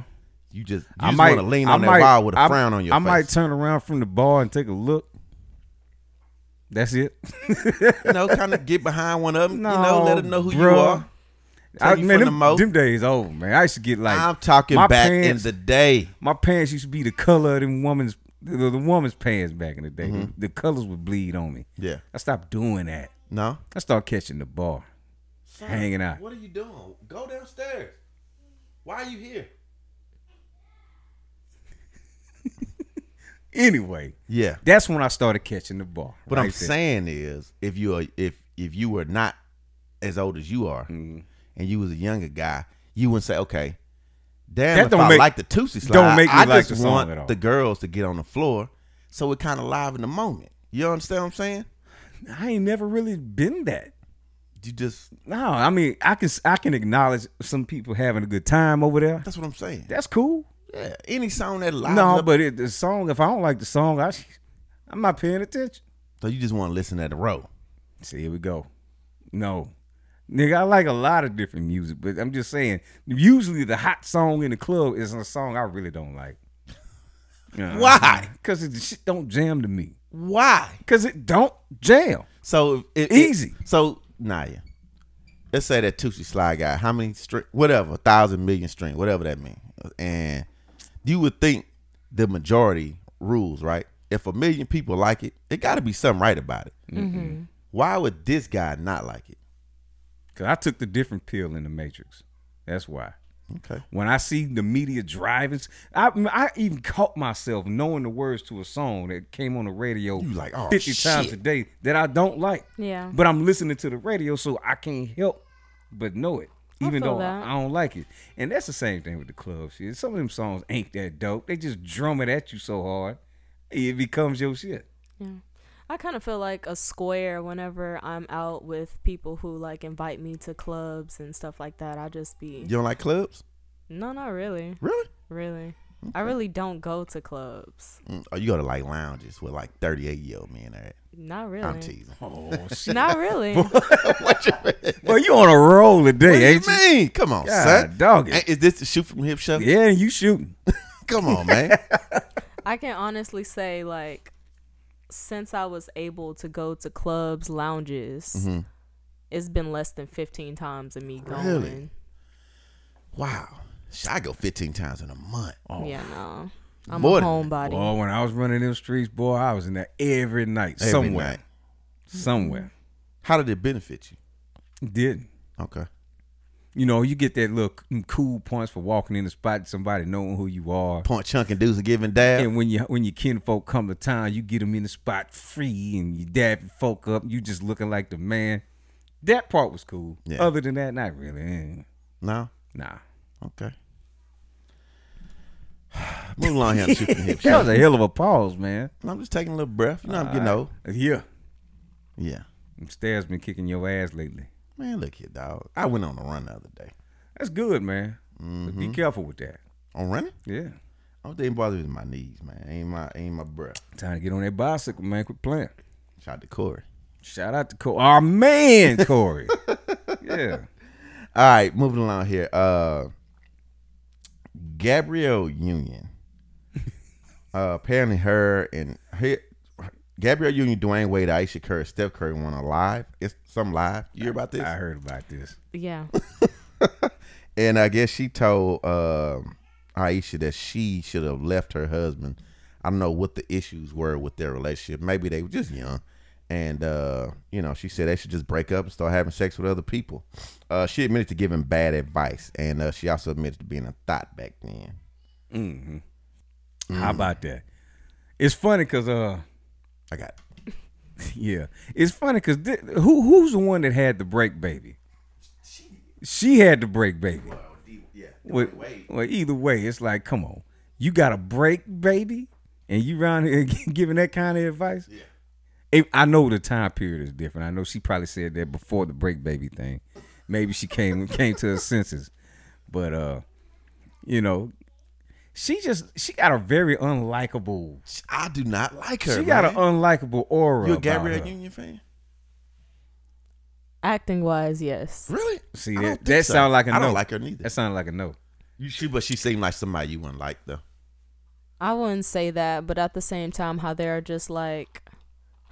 You just you I just might want to lean I on that might- wall with a I- frown on your I face. might turn around from the bar and take a look. That's it. you know, kind of get behind one of them. No, you know, let them know who you are. Tell I, you man, from the them, mo. them days over, man. I used to get like I'm talking my back pants- in the day. My pants used to be the color of them woman's the, the woman's pants back in the day. Mhm. The, colors would bleed on me. Yeah. I stopped doing that. No. I started catching the bar, hanging out. What are you doing? Go downstairs. Why are you here? Anyway, Yeah. that's when I started catching the ball. What I'm there. saying is, if you are if if you were not as old as you are, Mm-hmm. and you was a younger guy, you wouldn't say, okay, damn, That if don't I make- like the Toosie slide, don't make me I like just the want the girls to get on the floor, so it kind of live in the moment. You understand what I'm saying? I ain't never really been that. You just No, I mean I can I can acknowledge some people having a good time over there. that's what I'm saying. That's cool. Yeah, any song that lives No, up, but it, the song. If I don't like the song, I I'm not paying attention. so you just want to listen at the row. See, here we go. No, nigga, I like a lot of different music, but I'm just saying. Usually, the hot song in the club is a song I really don't like. Why? Because the shit don't jam to me. Why? Because it don't jam. So it, it- Easy. so Niya, let's say that Toosie Slide guy, how many string, whatever, a thousand million string, whatever that means, and you would think the majority rules, right? If a million people like it, it got to be something right about it. Mm-hmm. Why would this guy not like it? Because I took the different pill in the Matrix. That's why. Okay. When I see the media driving, I, I even caught myself knowing the words to a song that came on the radio You like, oh, 50 times a day that I don't like. Yeah. But I'm listening to the radio, so I can't help but know it, I even feel though that. I don't like it. And that's the same thing with the club shit. Some of them songs ain't that dope. They just drum it at you so hard, it becomes your shit. Yeah. I kind of feel like a square whenever I'm out with people who like invite me to clubs and stuff like that. I just be You don't like clubs? no, not really, Really? really. I really don't go to clubs. Mm, Or you go to like lounges with like 38 year old men at? Not really. I'm teasing. Oh shit! Not really. What? well, you on a roll today, What do you ain't you? Come on, God, son. dog it. Ain't- Is this the shoot from hip show? Yeah, you shooting. Come on, man. I can honestly say, like, since I was able to go to clubs, lounges, Mhm. it's been less than 15 times of me going. Really? Wow. Shit, I go 15 times in a month. Yeah, no. I'm More a than that. homebody. Boy, when I was running them streets, boy, I was in there every night, Every somewhere, night. somewhere. How did it benefit you? It didn't. Okay. You know, you get that little cool points for walking in the spot, somebody knowing who you are. Point chunking dudes and giving dab. And when you when your kinfolk come to town, you get them in the spot free, and you dab folk up. You just looking like the man. That part was cool. Yeah. Other than that, not really. No? Nah. Okay. Move along here. on Shoot from the hip. That was a hell of a pause, man. I'm just taking a little breath. You know, I'm getting All old. right. Yeah. Yeah. Stairs been kicking your ass lately. Man, look here, dog. I went on a run the other day. That's good, man. But be careful with that. On running? Yeah. Only thing bothers my knees, man. Ain't my ain't my breath. Time to get on that bicycle, man. Quit playing. Shout out to Corey. Shout out to Corey. Our man, Corey. yeah. All right, moving along here. Uh Gabrielle Union. uh apparently her and her, Gabrielle Union, Dwyane Wade, Ayesha Curry, Steph Curry won a live. It's some live. You hear about this? I heard about this. Yeah. And I guess she told um Ayesha that she should have left her husband. I don't know what the issues were with their relationship. Maybe they were just young. And uh, you know, she said they should just break up and start having sex with other people. Uh, she admitted to giving bad advice, and uh, she also admitted to being a THOT back then. Mm-hmm. How about that? It's funny because uh, I got. yeah, it's funny because th- who who's the one that had the break baby? She had the break baby. yeah Well, well, either way, it's like, come on, you got a break baby, and you around here giving that kind of advice. Yeah. I know the time period is different. I know she probably said that before the break baby thing. Maybe she came came to her senses, but uh, you know, she just she got a very unlikable. I do not like her. She got man. an unlikable aura. You a Gabrielle. Union fan? Acting wise, yes. Really? See that don't that so. sound like a I no. don't like her neither. That sounded like a no. You she, but she seemed like somebody you wouldn't like though. I wouldn't say that, but at the same time, how they're just like,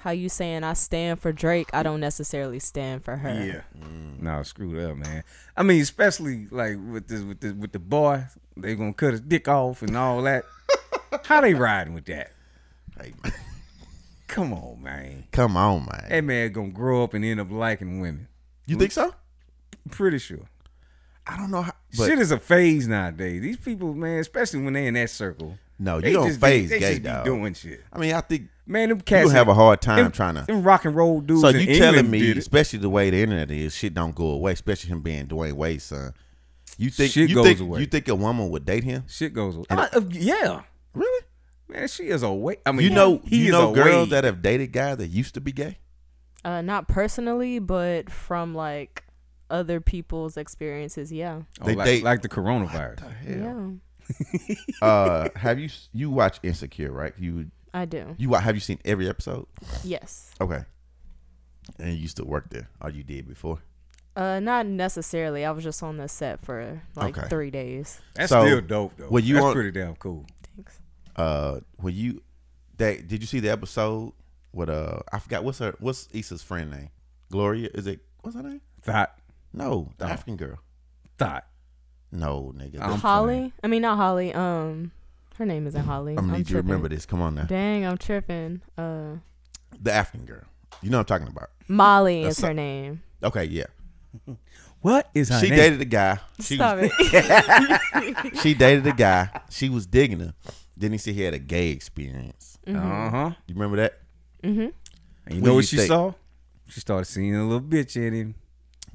how you saying I stand for Drake, I don't necessarily stand for her. Yeah. Mm. No, screwed up, man. I mean, especially like with this with the with the boy, they gonna cut his dick off and all that. How they riding with that? Hey, man. Come on, man. Come on, man. That man gonna grow up and end up liking women. You think so? Pretty sure. I don't know how. But Shit is a phase nowadays. These people, man, especially when they in that circle. no, they you don't just- phase they, they gay just be dog. doing shit. I mean, I think Man, them cats. you cats have a hard time them, trying to. them rock and roll dudes. So you telling England me, especially the way the internet is, shit don't go away. Especially him being Dwyane Wade's son. You think Shit you goes think away. you think a woman would date him? shit goes away. And- Uh, uh, yeah, Really? man, she is a way. I mean, you know, he you is know girls Wade. that have dated guys that used to be gay. Uh, not personally, but from like other people's experiences. Yeah. Oh, they like, date- like the coronavirus. Yeah. uh, have you you watch Insecure? Right? You I do. you wa- have you seen every episode? Yes. Okay. And you used to work there, or you did before? Uh, not necessarily. I was just on the set for like Okay. three days. That's So, still dope though. when you That's on- pretty damn cool. Thanks. Uh, when you that did you see the episode with uh I forgot what's her what's Issa's friend name? Gloria is it what's her name? Thought, No, the. African girl. thought. No, nigga. I'm Holly. I mean, not Holly. Um, her name isn't Holly. I'm gonna need you to remember this. Come on now. Dang, I'm tripping. Uh, The African girl. You know what I'm talking about. Molly That's is her name. Okay, yeah. What is her she name? dated a guy. She Stop was- it. she dated a guy. She was digging him. Then he said he had a gay experience. Uh huh. You remember that? Mm-hmm. And you What know what you she think? saw? She started seeing a little bitch in him.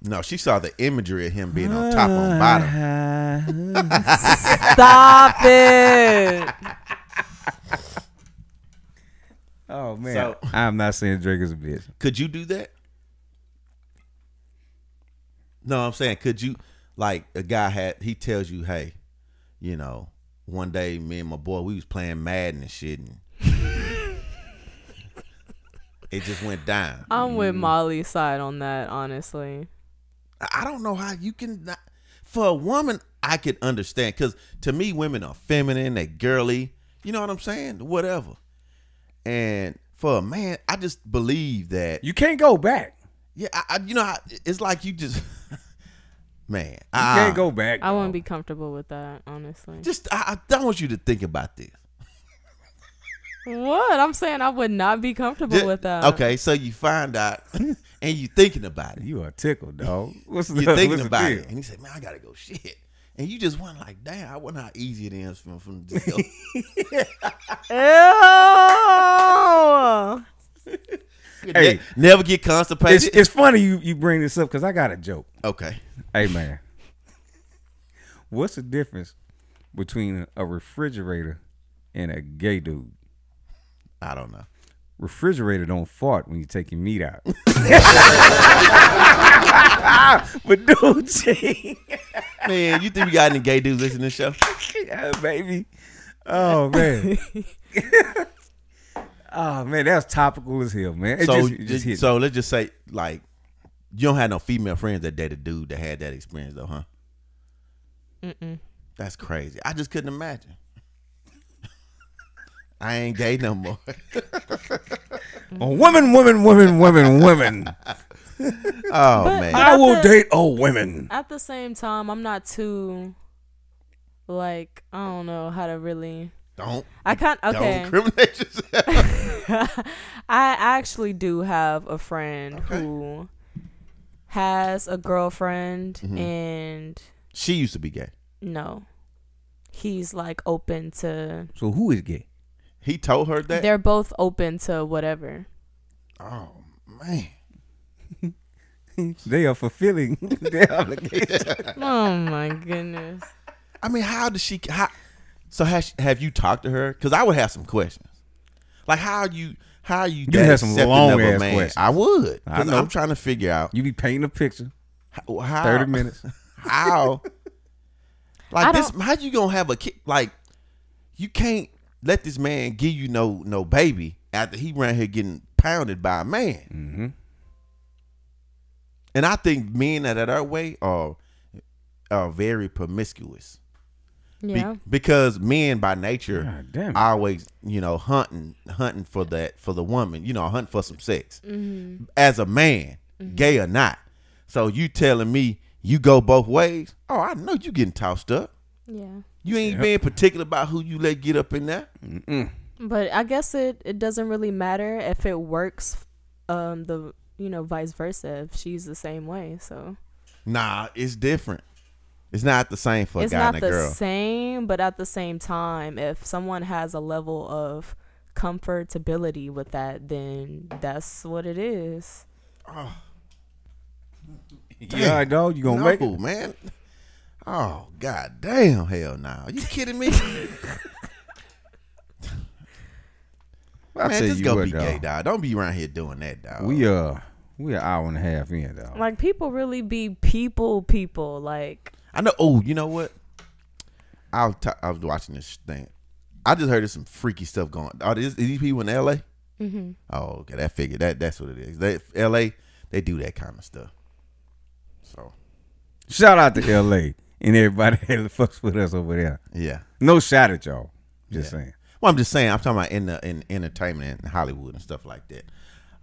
No, she saw the imagery of him being on top on bottom. Stop it. oh man, So- I'm not saying Drake is a bitch. Could you do that? No, I'm saying could you like a guy had he tells you, hey, you know, one day me and my boy we was playing Madden and shit and it just went down. I'm Mm. with Molly's side on that, honestly. I don't know how you can not, for a woman I could understand because to me women are feminine, they girly. You know what I'm saying? Whatever. And for a man, I just believe that You can't go back. Yeah, I, I, you know, I, it's like you just, man, You I can't go back. I wouldn't be comfortable with that, honestly. Just, I, I don't want you to think about this. what? I'm saying I would not be comfortable Just- with that. Okay, so you find out, and you thinking about it. You are tickled, dog. What's the You're thinking what's about it, and he said, "Man, I gotta go shit," and you just went like, "Damn, I wonder how easy it is from from." Just go. Hey. Ne- never get constipated. It's, it's funny you, you bring this up because I got a joke. okay. Hey man, what's the difference between a refrigerator and a gay dude? I don't know. Refrigerator don't fart when you take your meat out. but dude, gee, Man, you think we got any gay dudes listening to the show? yeah, baby. Oh man. oh man, that's topical as hell, man. It so, just, it just hit so let's just say, like, you don't have no female friends that dated a dude that had that experience, though, huh? Mm-mm. That's crazy. I just couldn't imagine. I ain't gay no more. Oh, women, women, women, women, women. oh But- man. I at will the- date all women. At the same time, I'm not too like I don't know how to really. Don't. I can't. Don't Okay. incriminate yourself. I actually do have a friend Okay. who has a girlfriend, Mhm. and she used to be gay. no, he's like open to. So who is gay? He told her that. They're both open to whatever. oh man. They are fulfilling their obligation. oh my goodness. I mean, how does she? How, so has she, have you talked to her? Because I would have some questions. Like how you how you You have some long of ass man? questions. I would. I know. I'm trying to figure out You be painting a picture. how, how 30 minutes. How like I this? don't- How you gonna have a kid? Like you can't let this man give you no no baby after he ran here getting pounded by a man. Mm-hmm. And I think men that are that way are are very promiscuous. Be- Yeah. because men by nature God always, you know, hunting hunting for that for the woman, you know, hunting for some sex. Mm-hmm. As a man, gay or not. So you telling me you go both ways? Oh, I know you getting tossed up. Yeah. You ain't Yep. being particular about who you let get up in there. Mm-mm. But I guess it, it doesn't really matter if it works um the you know vice versa if she's the same way so Nah, it's different. It's not the same for it's a guy not and a the girl. same but at the same time if someone has a level of comfortability with that then that's what it is Yeah, dog, you gonna no, make it? man. Oh god damn, hell no. you kidding me? I Man, just you go be dog. gay, dog. Don't be around here doing that, dog. We uh we an hour and a half in, dog. like people really be people people like I know. Oh, you know what? I was t- I was watching this thing. I just heard there's some freaky stuff going. Are these, these people in L.A.? mm-hmm. Oh, okay. That figure. That that's what it is. They, L.A. They do that kind of stuff. So Shout out to LA and everybody that fucks with us over there. yeah. No shot at y'all. Just Yeah. saying. Well, I'm just saying. I'm talking about in the in entertainment and Hollywood and stuff like that.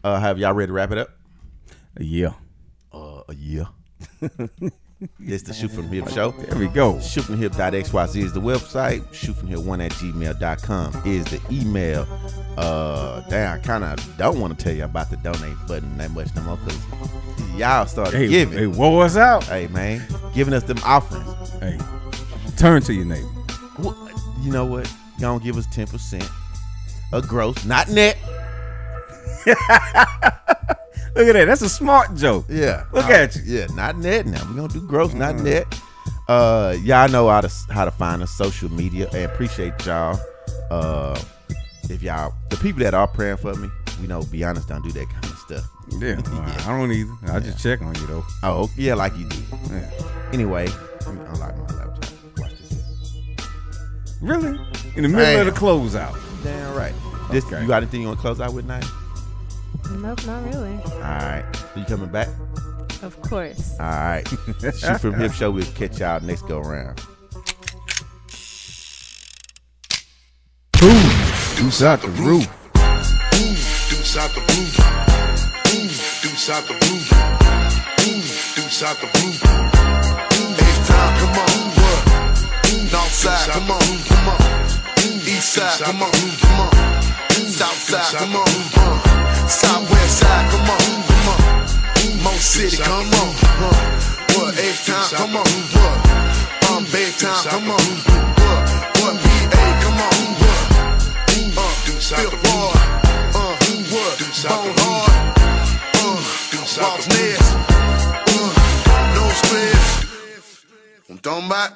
Uh, have y'all ready to wrap it up? Yeah. Uh, a year. This the Shoot From Hip show. There we go. shootfromhip.xyz is the website. Shootfromhip1 at gmail.com is the email. Uh, damn, I kind of don't want to tell you about the donate button that much no more because y'all started Hey, giving. hey, wore us out. Hey, man, giving us them offerings. Hey, turn to your neighbor. What, you know what? Y'all give us 10% of gross, not net. Look at that. That's a smart joke. Yeah. Look Uh, at you. Yeah, not net now. We're gonna do gross, not net. Uh y'all know how to how to find us social media I appreciate y'all. Uh if y'all the people that are praying for me, we know be honest don't do that kind of stuff. Yeah, well, I don't either. I just check on you though. Oh, yeah, like you do. Yeah. Anyway, let me unlock my laptop. Watch this. Really? In the middle Damn. of the closeout. Damn right. This Okay. you got anything you want to close out with now? Nope not really All right. So you coming back? of course All right. Shoot from hip show. We'll catch y'all next go round. Boom. Deuce out the roof. Deuce out the roof. Deuce out the roof. Deuce out the roof. H-Town, come on, what? North side, come on, come on. East side, come on, come on. South side, come on, come on, uh. Southwest side, come on, come on. Mo City, come on. What? H-Town, come on, what? Um, Baytown, come on, what? What? VA, come on, what? Uh, Fifth Ward, uh, what? Bone Hard, uh, Walls Nest, uh, No Stress. I'm talking about